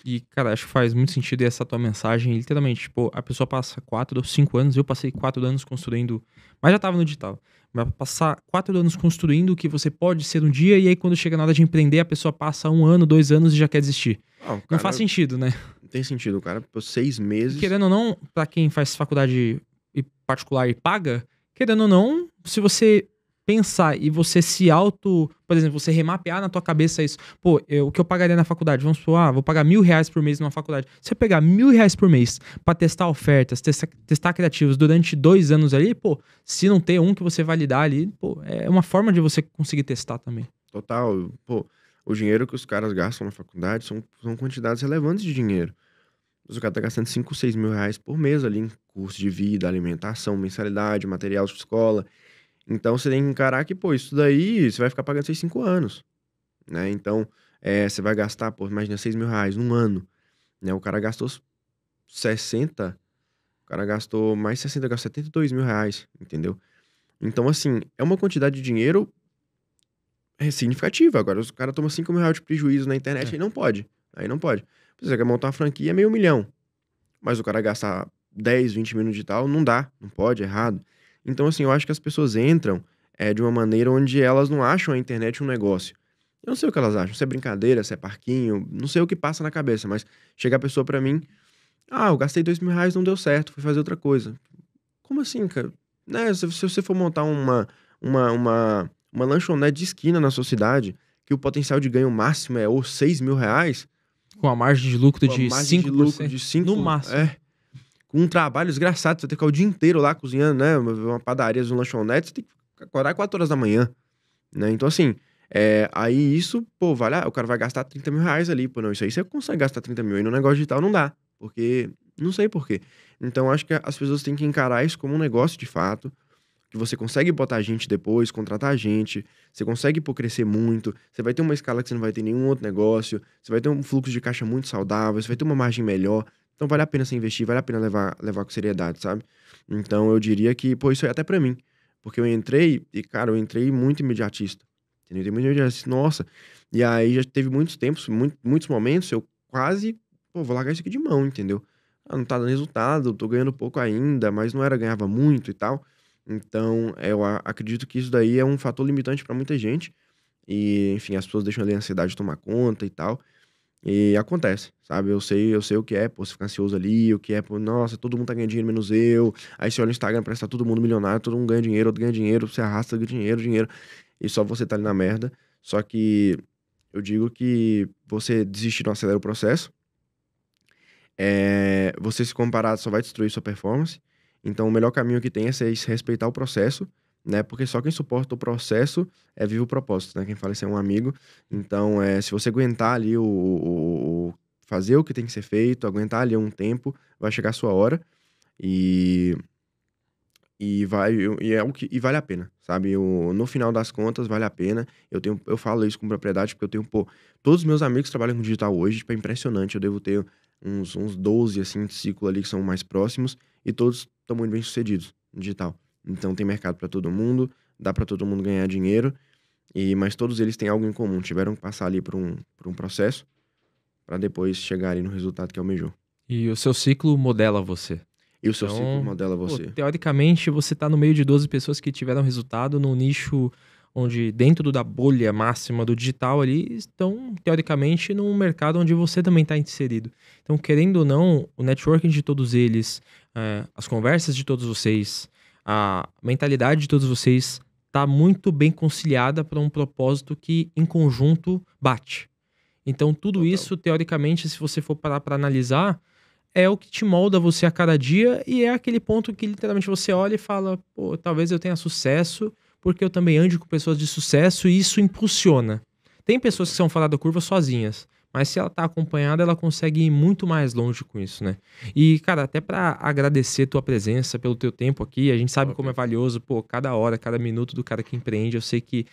E, cara, acho que faz muito sentido essa tua mensagem. Literalmente, tipo, a pessoa passa quatro ou cinco anos. Eu passei quatro anos construindo. Mas já tava no digital. Mas passar quatro anos construindo o que você pode ser um dia. E aí, quando chega na hora de empreender, a pessoa passa um ano, dois anos e já quer desistir. O Não cara- faz sentido, né? Tem sentido. Cara, por seis meses. Querendo ou não, pra quem faz faculdade e- particular e paga, querendo ou não, se você pensar e você se auto, por exemplo, você remapear na tua cabeça isso, pô, eu- o que eu pagaria na faculdade, vamos supor, ah, vou pagar mil reais por mês numa faculdade. Você pegar mil reais por mês pra testar ofertas, testar, testar criativos durante dois anos ali, pô, se não ter um que você validar ali, pô, é uma forma de você conseguir testar também. Total. Pô, o dinheiro que os caras gastam na faculdade são, são quantidades relevantes de dinheiro. O cara tá gastando 5, 6 mil reais por mês ali em curso de vida, alimentação, mensalidade, material de escola. Então você tem que encarar que, pô, isso daí você vai ficar pagando 6, 5 anos. Né? Então, é, você vai gastar, pô, imagina 6 mil reais num ano. Né? O cara gastou 60, o cara gastou mais 60, gastou 72 mil reais, entendeu? Então, assim, é uma quantidade de dinheiro é significativa. Agora, os caras tomam 5 mil reais de prejuízo na internet, É. aí não pode. Aí não pode. Você quer montar uma franquia, é meio milhão. Mas o cara gastar 10, 20 mil no digital, não dá. Não pode, é errado. Então, assim, eu acho que as pessoas entram é, de uma maneira onde elas não acham a internet um negócio. Eu não sei o que elas acham. Se é brincadeira, se é parquinho, não sei o que passa na cabeça, mas chega a pessoa pra mim, Ah, eu gastei dois mil reais, não deu certo, fui fazer outra coisa. Como assim, cara? Né, se, se você for montar uma, uma, uma, uma lanchonete de esquina na sua cidade, que o potencial de ganho máximo é ou 6 mil reais, Com a margem de lucro de margem 5%. de lucro de 5 no máximo. É. Com um trabalho desgraçado, você tem que ficar o dia inteiro lá cozinhando, né? Uma padaria, um lanchonete, você tem que acordar 4 horas da manhã. Né? Então, assim, é, aí isso, pô, vale, a- o cara vai gastar 30 mil reais ali, pô, não, isso aí você consegue gastar 30 mil, e no negócio digital não dá, porque, não sei por quê. Então, acho que as pessoas têm que encarar isso como um negócio de fato, que você consegue botar gente depois, contratar gente, você consegue pô, crescer muito, você vai ter uma escala que você não vai ter nenhum outro negócio, você vai ter um fluxo de caixa muito saudável, você vai ter uma margem melhor, então vale a pena você investir, vale a pena levar, levar com seriedade, sabe? Então, eu diria que, pô, isso é até pra mim, porque eu entrei, e cara, eu entrei muito imediatista. Entendeu? Tem muito imediatista. Nossa. E aí já teve muitos tempos, muito- muitos momentos, eu quase, pô, vou largar isso aqui de mão, entendeu? Ah, não tá dando resultado, tô ganhando pouco ainda, mas não era, ganhava muito e tal. Então, eu acredito que isso daí é um fator limitante pra muita gente. E, enfim, as pessoas deixam ali a ansiedade tomar conta e tal. E acontece, sabe? Eu sei, eu sei o que é, pô, você ficar ansioso ali, o que é, pô, nossa, todo mundo tá ganhando dinheiro menos eu. Aí você olha no Instagram, parece que tá todo mundo milionário, todo mundo ganha dinheiro, outro ganha dinheiro, você arrasta dinheiro, dinheiro. E só você tá ali na merda. Só que eu digo que você desistir não acelera o processo. É, você se comparar só vai destruir sua performance. Então, o melhor caminho que tem é você respeitar o processo, né? Porque só quem suporta o processo é vivo o propósito, né? Quem fala isso é um amigo. Então, é, se você aguentar ali o, o- o- fazer o que tem que ser feito, aguentar ali um tempo, vai chegar a sua hora e e vai e é o que e vale a pena, sabe? Eu, no final das contas vale a pena. Eu tenho eu falo isso com propriedade porque eu tenho, pô, todos os meus amigos trabalham com digital hoje, tipo, é impressionante. Eu devo ter uns, uns 12 assim de ciclo ali que são mais próximos e todos estão muito bem sucedidos no digital. Então tem mercado para todo mundo, dá para todo mundo ganhar dinheiro. E mas todos eles têm algo em comum, tiveram que passar ali por um por um processo para depois chegar ali no resultado que almejou. E o seu ciclo modela você. E o seu Então, ciclo modela Pô, você. teoricamente, você tá no meio de 12 pessoas que tiveram resultado num nicho onde, dentro da bolha máxima do digital ali, estão, teoricamente, num mercado onde você também está inserido. Então, querendo ou não, o networking de todos eles, é, as conversas de todos vocês, a mentalidade de todos vocês tá muito bem conciliada para um propósito que, em conjunto, bate. Então, tudo Total. isso, teoricamente, se você for parar para analisar, é o que te molda você a cada dia e é aquele ponto que literalmente você olha e fala, pô, talvez eu tenha sucesso porque eu também ande com pessoas de sucesso e isso impulsiona. Tem pessoas que são fora da curva sozinhas, mas se ela tá acompanhada, ela consegue ir muito mais longe com isso, né? E, cara, até pra agradecer tua presença, pelo teu tempo aqui, a gente sabe Ok. como é valioso, pô, cada hora, cada minuto do cara que empreende, eu sei que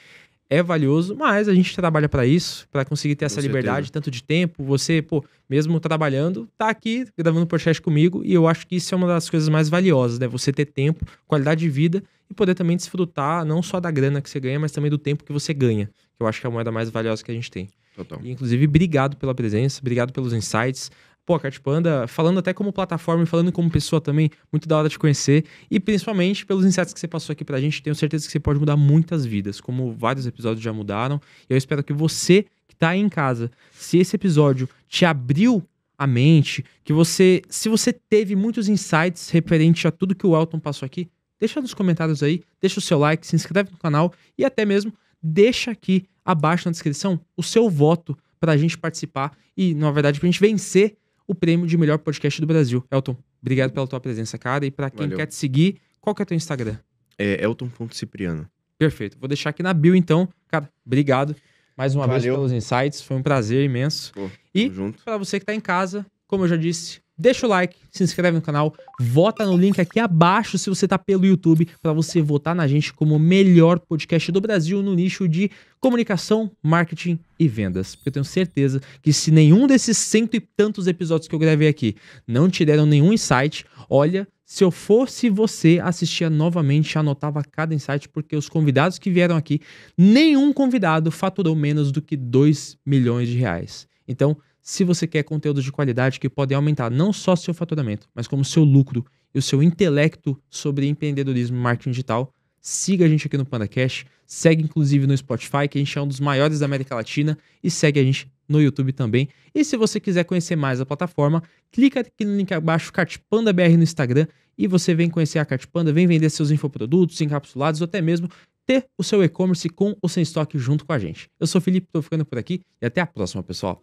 é valioso, mas a gente trabalha pra isso, pra conseguir ter essa Com liberdade, tanto de tempo, você, pô, mesmo trabalhando, tá aqui gravando podcast comigo e eu acho que isso é uma das coisas mais valiosas, né? Você ter tempo, qualidade de vida e poder também desfrutar não só da grana que você ganha, mas também do tempo que você ganha, que eu acho que é a moeda mais valiosa que a gente tem. Total. E, inclusive, obrigado pela presença, obrigado pelos insights. Pô, a Cart Panda, falando até como plataforma e falando como pessoa também, muito da hora de conhecer. E principalmente pelos insights que você passou aqui pra gente, tenho certeza que você pode mudar muitas vidas, como vários episódios já mudaram. E eu espero que você que tá aí em casa, se esse episódio te abriu a mente, que você, se você teve muitos insights referente a tudo que o Elton passou aqui, deixa nos comentários aí, deixa o seu like, se inscreve no canal e até mesmo deixa aqui abaixo na descrição o seu voto pra gente participar e, na verdade, pra gente vencer o prêmio de melhor podcast do Brasil. Elton, obrigado pela tua presença, cara. E pra quem Valeu. quer te seguir, qual que é o teu Instagram? É Elton.cipriano. Perfeito. Vou deixar aqui na bio, então. Cara, obrigado mais uma vez Valeu. pelos insights. Foi um prazer imenso. Pô, E-. Para você que tá em casa, como eu já disse, deixa o like, se inscreve no canal, vota no link aqui abaixo se você tá pelo YouTube para você votar na gente como o melhor podcast do Brasil no nicho de comunicação, marketing e vendas. Porque eu tenho certeza que se nenhum desses cento e tantos episódios que eu gravei aqui não te deram nenhum insight, olha, se eu fosse você, assistia novamente, anotava cada insight, porque os convidados que vieram aqui, nenhum convidado faturou menos do que 2 milhões de reais. Então, se você quer conteúdos de qualidade que podem aumentar não só seu faturamento, mas como seu lucro e o seu intelecto sobre empreendedorismo e marketing digital, siga a gente aqui no PandaCast, segue inclusive no Spotify, que a gente é um dos maiores da América Latina, e segue a gente no YouTube também. E se você quiser conhecer mais a plataforma, clica aqui no link abaixo, Cartpanda BR no Instagram, e você vem conhecer a Cartpanda, vem vender seus infoprodutos encapsulados ou até mesmo ter o seu e-commerce com o sem estoque junto com a gente. Eu sou o Felipe, tô ficando por aqui e até a próxima, pessoal.